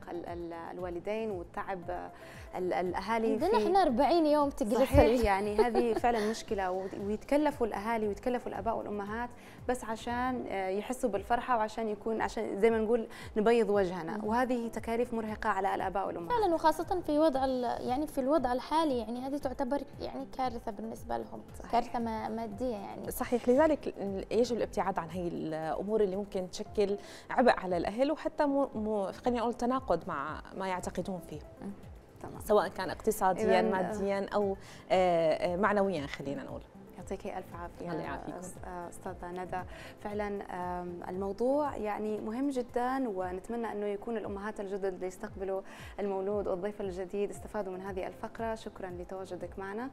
الوالدين والتعب الأهالي في إحنا 40 يوم تجلس صحيح يعني هذه فعلا مشكلة ويتكلفوا الأهالي ويتكلفوا الآباء والأمهات بس عشان آه، يحسوا بالفرحة وعشان يكون عشان زي ما نقول نبيض وجهنا وهذه تكاليف مرهقة على الآباء والأمهات. فعلا وخاصة في وضع يعني في الوضع الحالي يعني هذه تعتبر يعني كارثة بالنسبة لهم صحيح. كارثة مادية يعني. صحيح. لذلك يجب الابتعاد عن هي الأمور اللي ممكن تشكل عبء على الأهل وحتى مو مو خلينا نقول تناقض مع ما يعتقدون فيه. تمام. سواء كان اقتصاديا ماديا أو آه، آه، معنويا خلينا نقول. يعطيك ألف عافية الله يعافيك. أستاذة ندى. فعلا الموضوع يعني مهم جدا ونتمنى أنه يكون الأمهات الجدد اللي يستقبلوا المولود والضيف الجديد استفادوا من هذه الفقرة. شكرا لتواجدك معنا.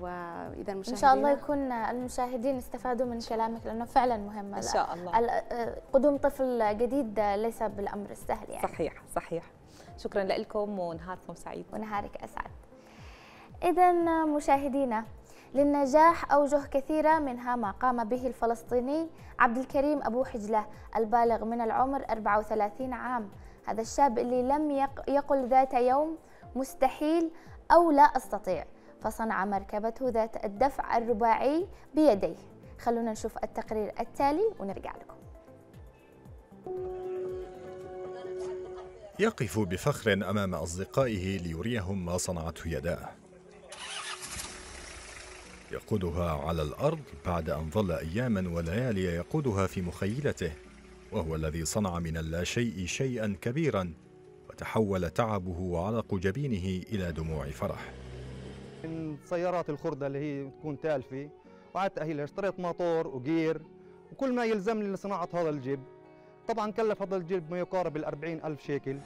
وإذا المشاهدين إن شاء الله يكون المشاهدين استفادوا من كلامك لأنه فعلا مهم. إن شاء الله. قدوم طفل جديد ليس بالأمر السهل يعني. صحيح صحيح. شكرا لكم ونهاركم سعيد. ونهارك أسعد. اذا مشاهدينا للنجاح أوجه كثيرة منها ما قام به الفلسطيني عبد الكريم أبو حجلة البالغ من العمر 34 عام. هذا الشاب اللي لم يقل ذات يوم مستحيل أو لا أستطيع. فصنع مركبته ذات الدفع الرباعي بيديه. خلونا نشوف التقرير التالي ونرجع لكم. يقف بفخر أمام أصدقائه ليريهم ما صنعته يداه. يقودها على الأرض بعد أن ظل أياما وليالي يقودها في مخيلته وهو الذي صنع من اللاشيء شيئا كبيرا وتحول تعبه وعرق جبينه إلى دموع فرح. من سيارات الخردة اللي هي تكون تالفة. وقعدت أهيلها اشتريت موتور وجير وكل ما يلزمني لصناعة هذا الجيب. طبعا كلف هذا الجيب ما يقارب الأربعين ألف شيكل.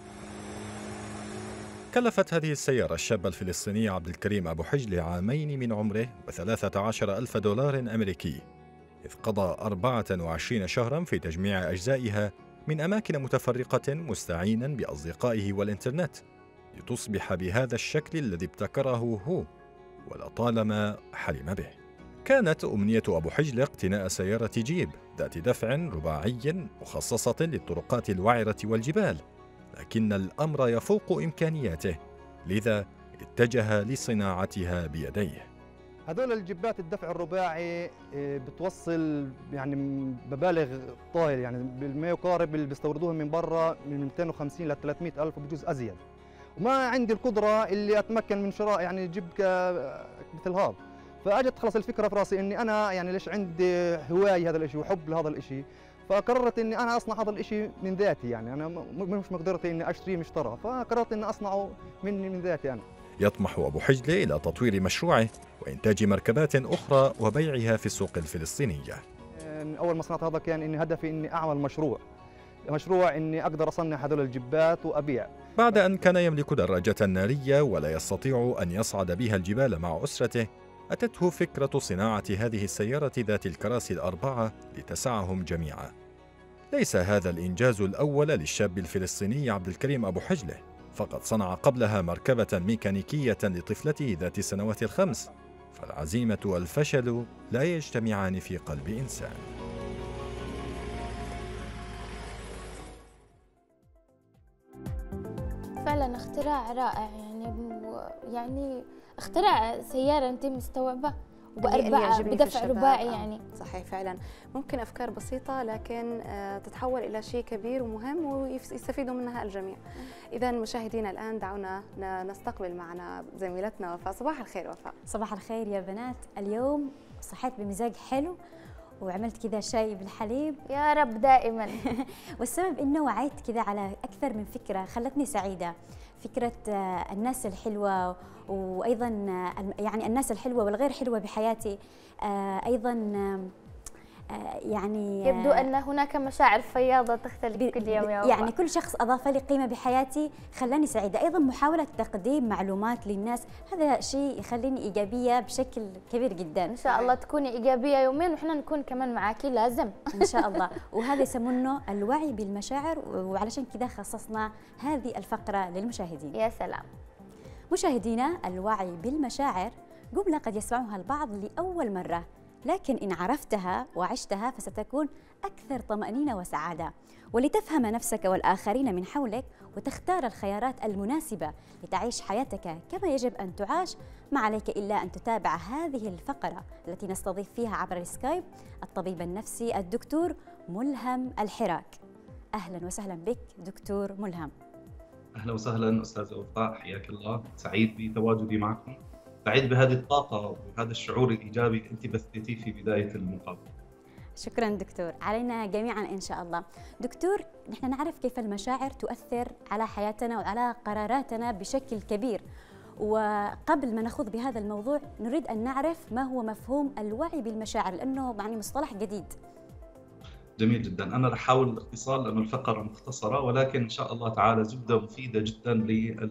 كلفت هذه السيارة الشاب الفلسطيني عبد الكريم أبو حجل عامين من عمره وثلاثة عشر ألف دولار أمريكي إذ قضى 24 شهرا في تجميع أجزائها من أماكن متفرقة مستعينا بأصدقائه والإنترنت لتصبح بهذا الشكل الذي ابتكره هو. ولطالما حلم به. كانت أمنية أبو حجل اقتناء سيارة جيب ذات دفع رباعي مخصصة للطرقات الوعرة والجبال لكن الأمر يفوق إمكانياته لذا اتجه لصناعتها بيديه. هذول الجبات الدفع الرباعي آه، بتوصل يعني مبالغ طايله يعني ما يقارب اللي بيستوردوهم من برا من 250 ل 300 ألف وبجوز أزيد. وما عندي القدرة اللي أتمكن من شراء يعني جيب مثل هذا. فأجت خلص الفكرة في راسي إني أنا يعني ليش عندي هوايه هذا الشيء وحب لهذا الشيء فقررت إني أنا أصنع هذا الشيء من ذاتي يعني. أنا مش مقدرتي إني أشتريه مشترى. فقررت إني أصنعه مني من ذاتي أنا. يطمح أبو حجلة إلى تطوير مشروعه وإنتاج مركبات أخرى وبيعها في السوق الفلسطينية. أول ما صنعت هذا كان إني هدفي إني أعمل مشروع. مشروع إني أقدر أصنع هذول الجبات وأبيع. بعد أن كان يملك دراجة نارية ولا يستطيع أن يصعد بها الجبال مع أسرته أتته فكرة صناعة هذه السيارة ذات الكراسي الأربعة لتسعهم جميعا. ليس هذا الإنجاز الأول للشاب الفلسطيني عبد الكريم أبو حجلة، فقد صنع قبلها مركبة ميكانيكية لطفلته ذات السنوات الخمس، فالعزيمة والفشل لا يجتمعان في قلب إنسان. فعلا اختراع رائع يعني يعني اخترع سيارة أنت مستوعبة؟ وأربعة بدفع رباعي آه، يعني. صحيح فعلا. ممكن أفكار بسيطة لكن آه، تتحول إلى شيء كبير ومهم ويستفيدوا منها الجميع. إذا مشاهدينا الآن دعونا نستقبل معنا زميلتنا. وفاء صباح الخير وفاء. صباح الخير يا بنات. اليوم صحيت بمزاج حلو. وعملت كذا شاي بالحليب. يا رب دائما. والسبب إنه وعيت كذا على أكثر من فكرة خلتني سعيدة. فكرة آه، الناس الحلوة وأيضا آه، يعني الناس الحلوة والغير حلوة بحياتي. آه، أيضا يعني يبدو أن هناك مشاعر فياضة تختلف كل يوم يوم يعني كل شخص أضاف لي قيمة بحياتي خلاني سعيدة. أيضا محاولة تقديم معلومات للناس هذا شيء يخليني إيجابية بشكل كبير جدا. إن شاء الله تكوني إيجابية يومين وإحنا نكون كمان معاكي لازم. إن شاء الله. وهذا يسمونه الوعي بالمشاعر وعلشان كذا خصصنا هذه الفقرة للمشاهدين. يا سلام. مشاهدينا الوعي بالمشاعر جملة قد يسمعها البعض لأول مرة. لكن إن عرفتها وعشتها فستكون أكثر طمأنينة وسعادة. ولتفهم نفسك والآخرين من حولك وتختار الخيارات المناسبة لتعيش حياتك كما يجب أن تعاش ما عليك إلا أن تتابع هذه الفقرة التي نستضيف فيها عبر السكايب الطبيب النفسي الدكتور ملهم الحراك. أهلا وسهلا بك دكتور ملهم. أهلا وسهلا أستاذ وفاء حياك الله. سعيد بتواجدي معكم. سعيد بهذه الطاقة وهذا الشعور الإيجابي اللي أنت بثيتيه في بداية المقابلة. شكرا دكتور. علينا جميعا إن شاء الله. دكتور نحن نعرف كيف المشاعر تؤثر على حياتنا وعلى قراراتنا بشكل كبير. وقبل ما نخوض بهذا الموضوع نريد أن نعرف ما هو مفهوم الوعي بالمشاعر لأنه يعني مصطلح جديد. جميل جدا. أنا رح أحاول الاختصار لأنه الفقرة مختصرة ولكن إن شاء الله تعالى زبدة مفيدة جدا لل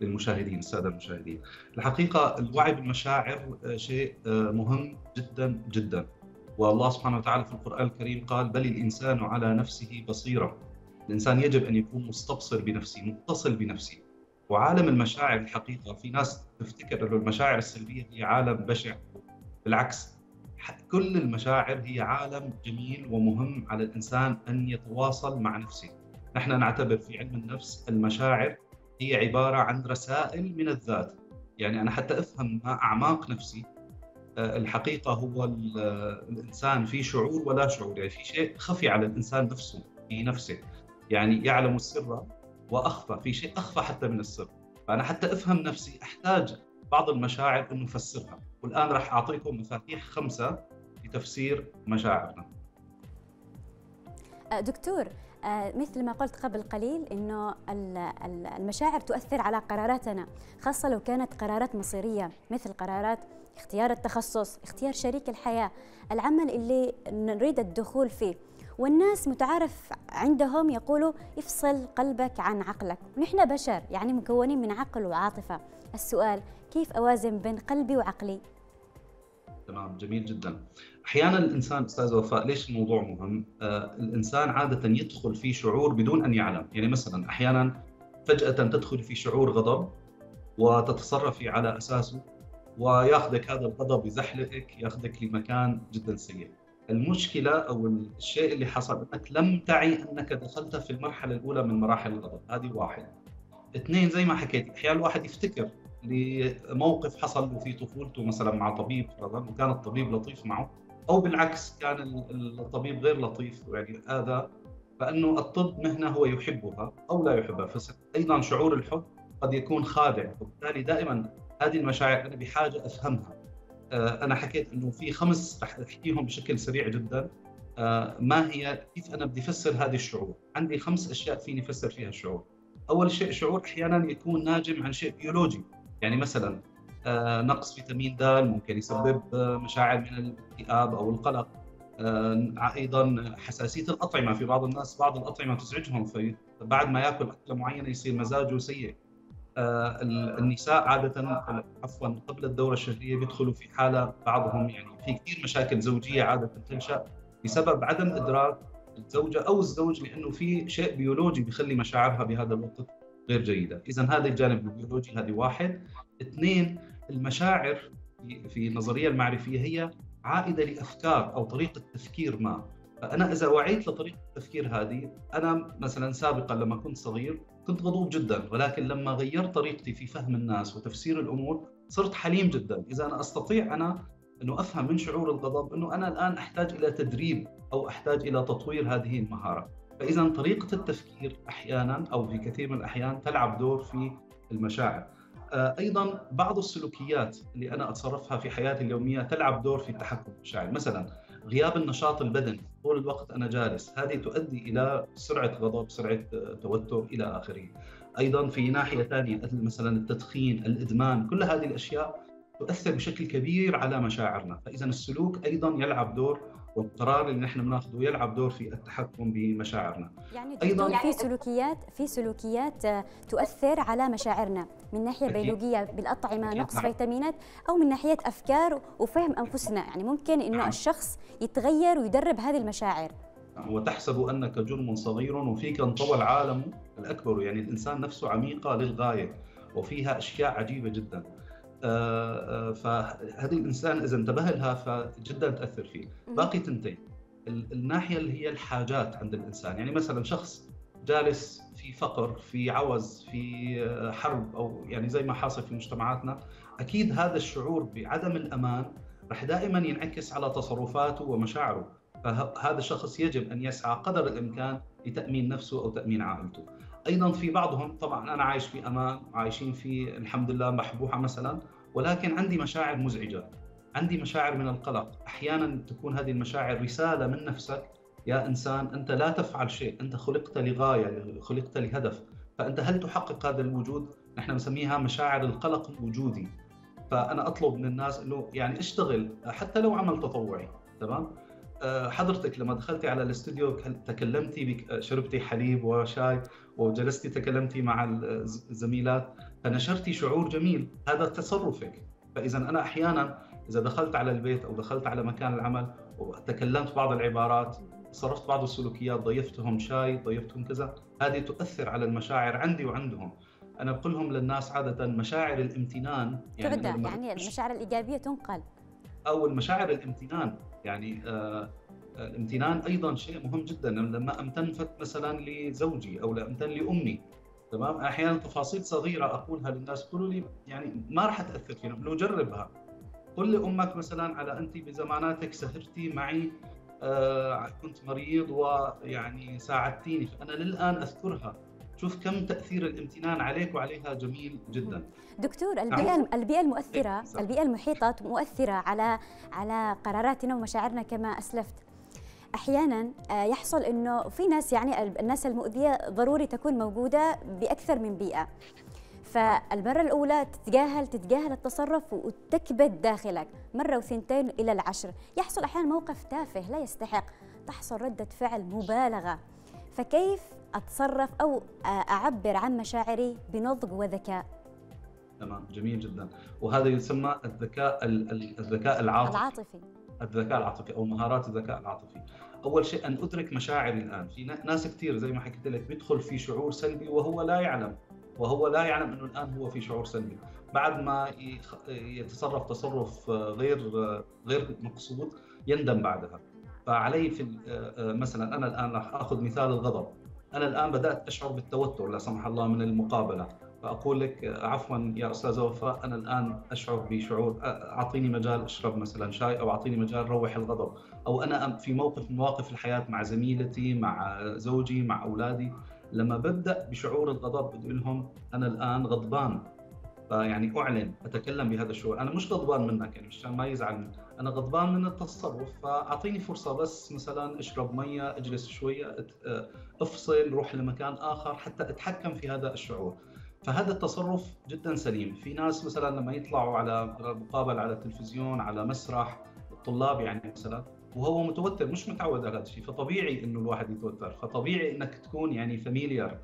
للمشاهدين السادة المشاهدين. الحقيقة الوعي بالمشاعر آه، شيء آه، مهم جدا جدا. والله سبحانه وتعالى في القرآن الكريم قال بل الإنسان على نفسه بصيرة. الإنسان يجب أن يكون مستبصر بنفسه، متصل بنفسه. وعالم المشاعر الحقيقة في ناس تفتكر أنه المشاعر السلبية هي عالم بشع بالعكس كل المشاعر هي عالم جميل ومهم على الإنسان أن يتواصل مع نفسه. نحن نعتبر في علم النفس المشاعر هي عبارة عن رسائل من الذات. يعني أنا حتى أفهم ما أعماق نفسي آه، الحقيقة هو الإنسان في شعور ولا شعور. يعني في شيء خفي على الإنسان نفسه في نفسه. يعني يعلم السر وأخفى في شيء أخفى حتى من السر. فأنا حتى أفهم نفسي أحتاج بعض المشاعر إنه أفسرها. والآن راح أعطيكم مفاتيح خمسة لتفسير مشاعرنا. آه، دكتور مثل ما قلت قبل قليل إنه المشاعر تؤثر على قراراتنا خاصة لو كانت قرارات مصيرية مثل قرارات اختيار التخصص اختيار شريك الحياة العمل اللي نريد الدخول فيه. والناس متعارف عندهم يقولوا افصل قلبك عن عقلك. ونحن بشر يعني مكونين من عقل وعاطفة. السؤال كيف أوازن بين قلبي وعقلي؟ تمام جميل جدا أحيانا الإنسان أستاذ وفاء ليش الموضوع مهم؟ آه الإنسان عادة يدخل في شعور بدون أن يعلم، يعني مثلا أحيانا فجأة تدخل في شعور غضب وتتصرفي على أساسه وياخذك هذا الغضب يزحلقك ياخذك لمكان جدا سيء. المشكلة أو الشيء اللي حصل أنك لم تعي أنك دخلت في المرحلة الأولى من مراحل الغضب، هذه واحد. اثنين زي ما حكيت أحيانا الواحد يفتكر لموقف حصل في طفولته مثلا مع طبيب فرضا وكان الطبيب لطيف معه أو بالعكس كان الطبيب غير لطيف يعني هذا فإنه الطب مهنة هو يحبها أو لا يحبها فايضا شعور الحب قد يكون خادع وبالتالي دائما هذه المشاعر أنا بحاجة أفهمها. آه، أنا حكيت إنه في خمس رح أحكيهم بشكل سريع جدا. آه، ما هي كيف أنا بدي افسر هذه الشعور؟ عندي خمس أشياء فيني افسر فيها الشعور. أول شيء شعور أحيانا يكون ناجم عن شيء بيولوجي. يعني مثلا آه، نقص فيتامين د ممكن يسبب آه، مشاعر من الاكتئاب أو القلق. آه، أيضا حساسية الأطعمة في بعض الناس بعض الأطعمة تزعجهم فبعد ما يأكل أكلة معينة يصير مزاجه سيء. النساء عادة عفوا قبل الدورة الشهرية بيدخلوا في حالة بعضهم يعني في كثير مشاكل زوجية عادة تنشأ بسبب عدم إدراك الزوجة أو الزوج لأنه في شيء بيولوجي بيخلي مشاعرها بهذا الوقت غير جيدة، اذا هذا الجانب البيولوجي هذه واحد، اثنين المشاعر في النظرية المعرفية هي عائدة لأفكار أو طريقة تفكير ما، فأنا إذا وعيت لطريقة التفكير هذه، أنا مثلا سابقا لما كنت صغير كنت غضوب جدا، ولكن لما غيرت طريقتي في فهم الناس وتفسير الأمور صرت حليم جدا، إذا أنا أستطيع أنا إنه أفهم من شعور الغضب إنه أنا الآن أحتاج إلى تدريب أو أحتاج إلى تطوير هذه المهارة. فاذا طريقة التفكير أحيانا أو في كثير من الأحيان تلعب دور في المشاعر. آه، أيضا بعض السلوكيات اللي أنا أتصرفها في حياتي اليومية تلعب دور في التحكم بالمشاعر مثلا غياب النشاط البدني. طول الوقت أنا جالس. هذه تؤدي إلى سرعة غضب سرعة آه، توتر إلى آخره. أيضا في ناحية ثانية مثل مثلا التدخين الإدمان كل هذه الأشياء تؤثر بشكل كبير على مشاعرنا. فاذا السلوك أيضا يلعب دور والقرار اللي نحن بناخذه يلعب دور في التحكم بمشاعرنا. يعني أيضا في سلوكيات في سلوكيات آه، تؤثر على مشاعرنا من ناحية بيولوجية بالأطعمة نقص نعم. فيتامينات أو من ناحية أفكار وفهم أنفسنا. يعني ممكن إنه نعم. الشخص يتغير ويدرب هذه المشاعر. وتحسب أنك جرم صغير وفيك انطوى العالم الأكبر. يعني الإنسان نفسه عميقة للغاية وفيها أشياء عجيبة جدا. فهذه الإنسان إذا انتبه لها فجدا تأثر فيه. باقي تنتين. الناحية اللي هي الحاجات عند الإنسان. يعني مثلا شخص جالس في فقر في عوز في آه، حرب أو يعني زي ما حاصل في مجتمعاتنا أكيد هذا الشعور بعدم الأمان رح دائما ينعكس على تصرفاته ومشاعره. فهذا الشخص يجب أن يسعى قدر الإمكان لتأمين نفسه أو تأمين عائلته. أيضا في بعضهم طبعا أنا عايش في أمان عايشين في الحمد لله محبوحة مثلا ولكن عندي مشاعر مزعجة عندي مشاعر من القلق. أحيانا تكون هذه المشاعر رسالة من نفسك يا إنسان أنت لا تفعل شيء أنت خلقت لغاية خلقت لهدف فأنت هل تحقق هذا الوجود؟ نحن نسميها مشاعر القلق الوجودي. فأنا أطلب من الناس إنه يعني اشتغل حتى لو عمل تطوعي تمام؟ آه، حضرتك لما دخلتي على الاستوديو تكلمتي شربتي حليب وشاي وجلستي تكلمتي مع الزميلات فنشرتي شعور جميل. هذا تصرفك. فإذا أنا أحيانا إذا دخلت على البيت أو دخلت على مكان العمل وتكلمت بعض العبارات صرفت بعض السلوكيات ضيفتهم شاي ضيفتهم كذا هذه تؤثر على المشاعر عندي وعندهم. أنا بقول لهم للناس عادة مشاعر الامتنان يعني يعني المشاعر الإيجابية تنقل. أو المشاعر الامتنان يعني آه الامتنان أيضا شيء مهم جدا لما امتن مثلا لزوجي أو أمتن لأمي تمام؟ أحيانا تفاصيل صغيرة أقولها للناس يقولوا لي يعني ما راح تأثر فينا لو جربها. قل لأمك مثلا على أنت بزماناتك سهرتي معي آه كنت مريض ويعني ساعدتيني فأنا للآن أذكرها. شوف كم تأثير الامتنان عليك وعليها جميل جدا. دكتور البيئة نعم. البيئة المؤثرة إيه، البيئة المحيطة مؤثرة على على قراراتنا ومشاعرنا كما أسلفت. أحيانا آه، يحصل إنه في ناس يعني الناس المؤذية ضروري تكون موجودة بأكثر من بيئة. فالمرة الأولى تتجاهل تتجاهل التصرف وتكبت داخلك. مرة وثنتين إلى العشر. يحصل أحيانا موقف تافه لا يستحق. تحصل ردة فعل مبالغة. فكيف أتصرف أو آه، أعبر عن مشاعري بنضج وذكاء؟ تمام. جميل جدا. وهذا يسمى الذكاء الذكاء العاطفي. العاطفي. الذكاء العاطفي أو مهارات الذكاء العاطفي. أول شيء أن ادرك مشاعري الآن. في ناس كثير زي ما حكيت لك بيدخل في شعور سلبي وهو لا يعلم. وهو لا يعلم إنه الآن هو في شعور سلبي. بعد ما يتصرف تصرف غير غير مقصود يندم بعدها. فعلي في مثلا أنا الآن راح آخذ مثال الغضب. أنا الآن بدأت أشعر بالتوتر لا سمح الله من المقابلة. فأقول لك عفوا يا استاذه وفاء أنا الآن أشعر بشعور أعطيني مجال أشرب مثلا شاي أو أعطيني مجال روح الغضب. أو أنا في موقف من مواقف الحياة مع زميلتي مع زوجي مع أولادي. لما ببدأ بشعور الغضب بقول لهم أنا الآن غضبان. فيعني أعلن أتكلم بهذا الشعور. أنا مش غضبان منك يعني مشان ما يزعل أنا غضبان من التصرف فأعطيني فرصة بس مثلا أشرب مية أجلس شوية أفصل روح لمكان آخر حتى أتحكم في هذا الشعور. فهذا التصرف جدا سليم. في ناس مثلا لما يطلعوا على مقابله على التلفزيون على مسرح الطلاب يعني مثلا وهو متوتر مش متعود على هذا الشيء. فطبيعي إنه الواحد يتوتر. فطبيعي إنك تكون يعني فاميليار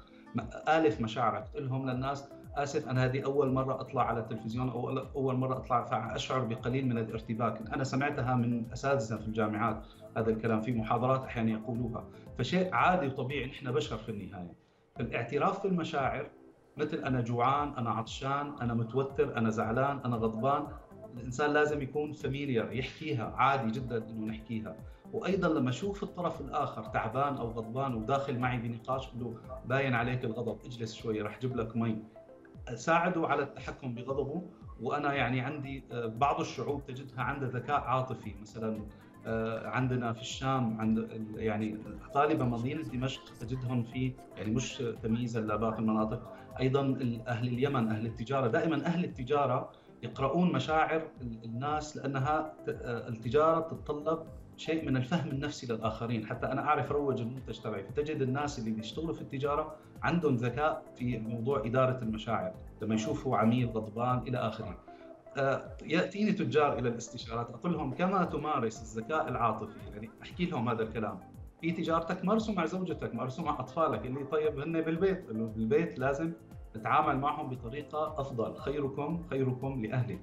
ألف مشاعرك تقول لهم للناس. آسف أنا هذه أول مرة أطلع على التلفزيون أو اول مرة أطلع فأشعر بقليل من الارتباك. أنا سمعتها من أساتذة في الجامعات هذا الكلام في محاضرات أحيانا يقولوها. فشيء عادي وطبيعي نحن بشر في النهاية. الاعتراف بالمشاعر مثل أنا جوعان أنا عطشان أنا متوتر أنا زعلان أنا غضبان. الإنسان لازم يكون familiar يحكيها عادي جدا إنه نحكيها. وأيضا لما أشوف الطرف الآخر تعبان أو غضبان وداخل معي بنقاش له باين عليك الغضب اجلس شوي رح أجيب لك مي. ساعده على التحكم بغضبه. وأنا يعني عندي آه، بعض الشعوب تجدها عندها ذكاء عاطفي. مثلا آه، عندنا في الشام عند يعني غالبا مدينة دمشق تجدهم في يعني مش تمييزا لباقي المناطق أيضا أهل اليمن أهل التجارة. دائما أهل التجارة يقرؤون مشاعر الناس لأنها آه، التجارة تتطلب شيء من الفهم النفسي للآخرين. حتى أنا أعرف اروج المنتج تبعي. فتجد الناس اللي بيشتغلوا في التجارة عندهم ذكاء في موضوع إدارة المشاعر لما يشوفوا عميل غضبان إلى آخره. آه، يأتيني تجار إلى الاستشارات أقول لهم كما تمارس الذكاء العاطفي. يعني أحكي لهم هذا الكلام. في تجارتك مارسه مع زوجتك مارسه مع أطفالك اللي طيب هن بالبيت إنه بالبيت لازم نتعامل معهم بطريقة أفضل خيركم خيركم لاهله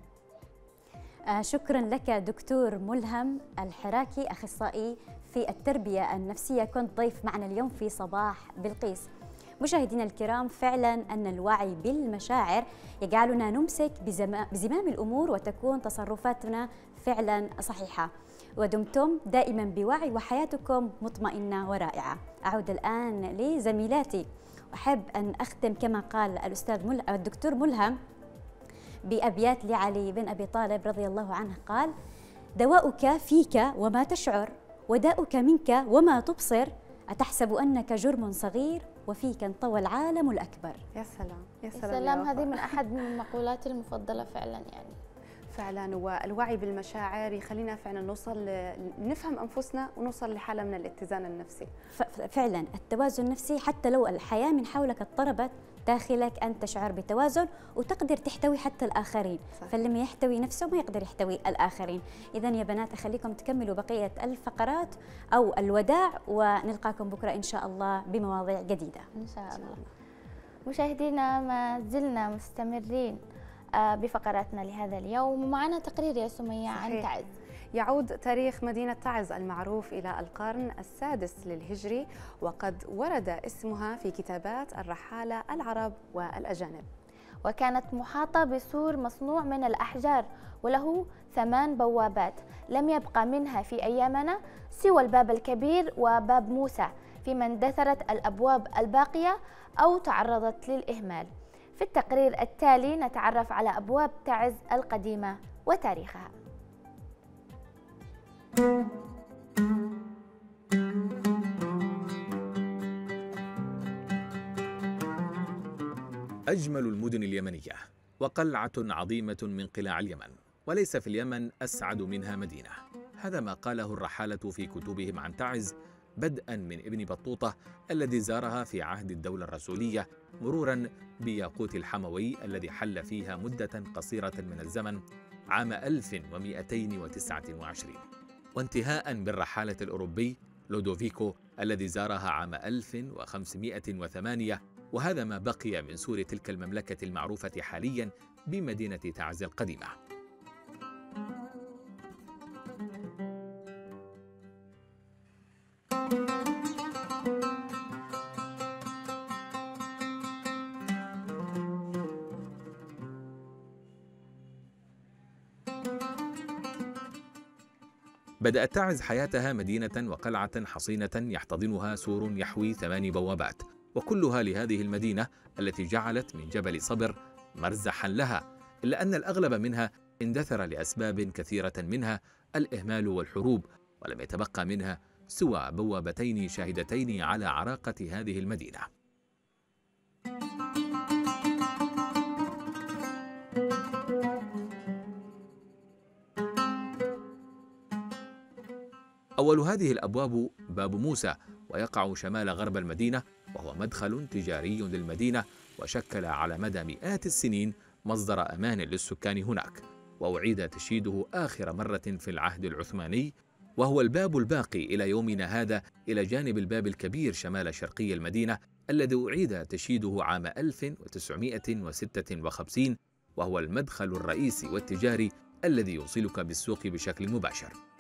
آه شكرا لك دكتور ملهم الحراكي أخصائي في التربية النفسية. كنت ضيف معنا اليوم في صباح بلقيس. مشاهدينا الكرام فعلا أن الوعي بالمشاعر يجعلنا نمسك بزمام الأمور وتكون تصرفاتنا فعلا صحيحة. ودمتم دائما بوعي وحياتكم مطمئنة ورائعة. أعود الآن لزميلاتي. أحب أن أختم كما قال الأستاذ مل... الدكتور ملهم بأبيات لعلي بن أبي طالب رضي الله عنه قال دواؤك فيك وما تشعر وداؤك منك وما تبصر أتحسب أنك جرم صغير وفيك انطوى العالم الأكبر. يا سلام يا سلام, يا سلام هذه من أحد من المقولات المفضلة فعلا يعني. فعلا والوعي بالمشاعر يخلينا فعلا نوصل نفهم أنفسنا ونوصل لحالة من الاتزان النفسي. فعلا التوازن النفسي حتى لو الحياة من حولك اضطربت داخلك أن تشعر بتوازن وتقدر تحتوي حتى الآخرين. صح. فلما يحتوي نفسه ما يقدر يحتوي الآخرين. إذا يا بنات أخليكم تكملوا بقية الفقرات أو الوداع ونلقاكم بكرة إن شاء الله بمواضيع جديدة. إن شاء الله. مشاهدينا ما زلنا مستمرين. بفقراتنا لهذا اليوم. ومعنا تقرير يا سمية عن تعز. يعود تاريخ مدينة تعز المعروف إلى القرن السادس للهجري وقد ورد اسمها في كتابات الرحالة العرب والأجانب. وكانت محاطة بسور مصنوع من الأحجار وله ثمان بوابات لم يبقى منها في أيامنا سوى الباب الكبير وباب موسى فيما اندثرت الأبواب الباقية أو تعرضت للإهمال. في التقرير التالي نتعرف على أبواب تعز القديمة وتاريخها. أجمل المدن اليمنية وقلعة عظيمة من قلاع اليمن وليس في اليمن أسعد منها مدينة. هذا ما قاله الرحالة في كتبهم عن تعز بدءا من ابن بطوطة الذي زارها في عهد الدولة الرسولية مرورا بياقوت الحموي الذي حل فيها مدة قصيرة من الزمن عام 1229 وانتهاء بالرحالة الأوروبي لودوفيكو الذي زارها عام 1508 وهذا ما بقي من سور تلك المملكة المعروفة حاليا بمدينة تعز القديمة. بدأت تعز حياتها مدينة وقلعة حصينة يحتضنها سور يحوي ثمان بوابات وكلها لهذه المدينة التي جعلت من جبل صبر مرزحا لها إلا أن الأغلب منها اندثر لأسباب كثيرة منها الإهمال والحروب ولم يتبقى منها سوى بوابتين شاهدتين على عراقة هذه المدينة. أول هذه الأبواب باب موسى ويقع شمال غرب المدينة وهو مدخل تجاري للمدينة وشكل على مدى مئات السنين مصدر أمان للسكان هناك وأعيد تشييده آخر مرة في العهد العثماني وهو الباب الباقي إلى يومنا هذا إلى جانب الباب الكبير شمال شرقي المدينة الذي أعيد تشييده عام 1956 وهو المدخل الرئيسي والتجاري الذي يوصلك بالسوق بشكل مباشر.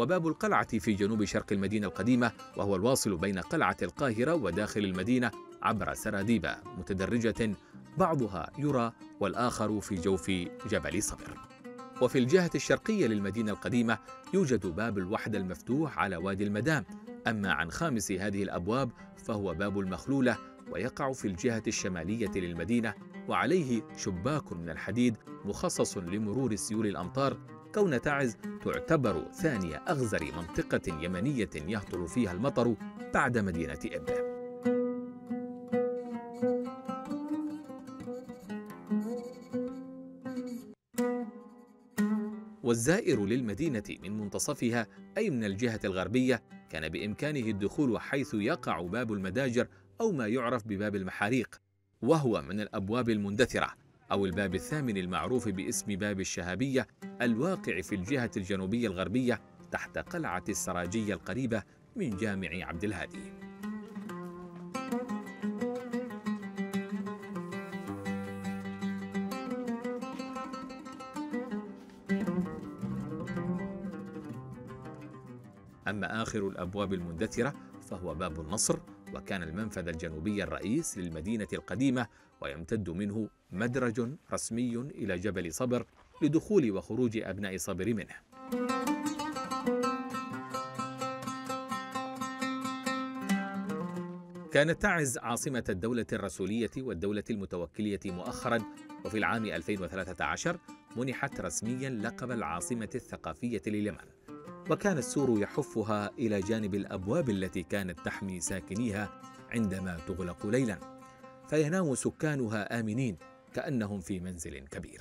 وباب القلعة في جنوب شرق المدينة القديمة وهو الواصل بين قلعة القاهرة وداخل المدينة عبر سراديب متدرجة بعضها يرى والآخر في جوف جبل صبر وفي الجهة الشرقية للمدينة القديمة يوجد باب الوحدة المفتوح على وادي المدام أما عن خامس هذه الأبواب فهو باب المخلولة ويقع في الجهة الشمالية للمدينة وعليه شباك من الحديد مخصص لمرور سيول الأمطار كون تعز تعتبر ثاني أغزر منطقة يمنية يهطل فيها المطر بعد مدينة إبلة والزائر للمدينة من منتصفها أي من الجهة الغربية كان بإمكانه الدخول حيث يقع باب المداجر أو ما يعرف بباب المحاريق وهو من الأبواب المندثرة أو الباب الثامن المعروف باسم باب الشهابية الواقع في الجهة الجنوبية الغربية تحت قلعة السراجية القريبة من جامع عبد الهادي. أما آخر الأبواب المندثرة فهو باب النصر وكان المنفذ الجنوبي الرئيس للمدينة القديمة ويمتد منه مدرج رسمي إلى جبل صبر لدخول وخروج أبناء صبر منه. كانت تعز عاصمة الدولة الرسولية والدولة المتوكلية مؤخرا وفي العام 2013 منحت رسميا لقب العاصمة الثقافية لليمن. وكان السور يحفها إلى جانب الأبواب التي كانت تحمي ساكنيها عندما تغلق ليلا. فينام سكانها آمنين كأنهم في منزل كبير.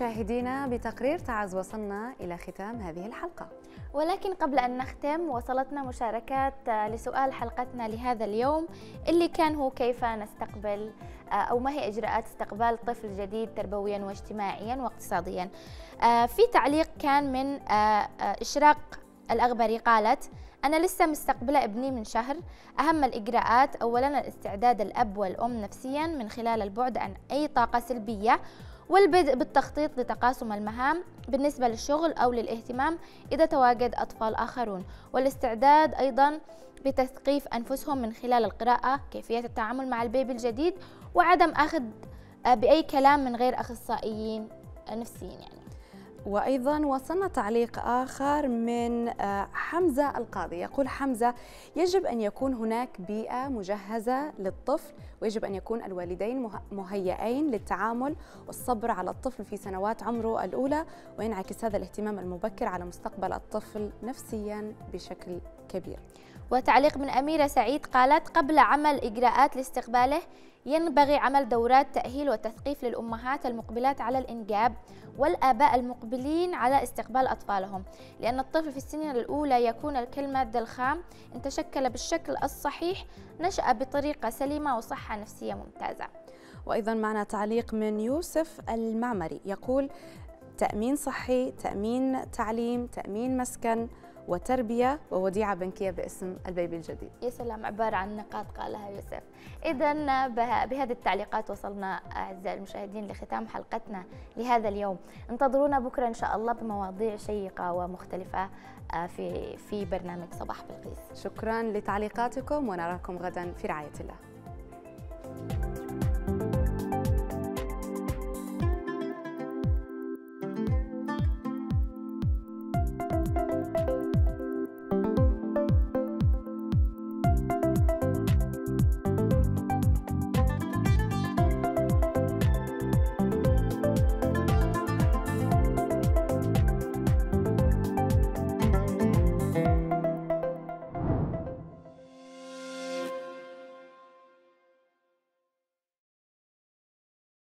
مشاهدينا بتقرير تعز وصلنا إلى ختام هذه الحلقة. ولكن قبل أن نختم وصلتنا مشاركات لسؤال حلقتنا لهذا اليوم اللي كان هو كيف نستقبل أو ما هي إجراءات استقبال طفل جديد تربويا واجتماعيا واقتصاديا. في تعليق كان من إشراق الأغبري قالت أنا لسه مستقبلة ابني من شهر. أهم الإجراءات أولا الاستعداد الأب والأم نفسيا من خلال البعد عن أي طاقة سلبية والبدء بالتخطيط لتقاسم المهام بالنسبة للشغل أو للاهتمام إذا تواجد أطفال آخرون والاستعداد أيضا بتثقيف أنفسهم من خلال القراءة كيفية التعامل مع البيبي الجديد وعدم أخذ بأي كلام من غير أخصائيين نفسيين يعني. وأيضا وصلنا تعليق آخر من حمزة القاضي. يقول حمزة يجب أن يكون هناك بيئة مجهزة للطفل ويجب أن يكون الوالدين مهيئين للتعامل والصبر على الطفل في سنوات عمره الأولى وينعكس هذا الاهتمام المبكر على مستقبل الطفل نفسيا بشكل كبير. وتعليق من أميرة سعيد قالت قبل عمل إجراءات لاستقباله ينبغي عمل دورات تأهيل وتثقيف للأمهات المقبلات على الإنجاب والآباء المقبلين على استقبال أطفالهم لأن الطفل في السنين الأولى يكون الكلمة الخام إن تشكل بالشكل الصحيح نشأ بطريقة سليمة وصحة نفسية ممتازة. وأيضا معنا تعليق من يوسف المعمري يقول تأمين صحي تأمين تعليم تأمين مسكن وتربية ووديعة بنكية باسم البيبي الجديد. يا سلام عبارة عن نقاط قالها يوسف. إذا بهذه التعليقات وصلنا أعزائي المشاهدين لختام حلقتنا لهذا اليوم. انتظرونا بكرة إن شاء الله بمواضيع شيقة ومختلفة آه، في في برنامج صباح بلقيس. شكرا لتعليقاتكم ونراكم غدا في رعاية الله.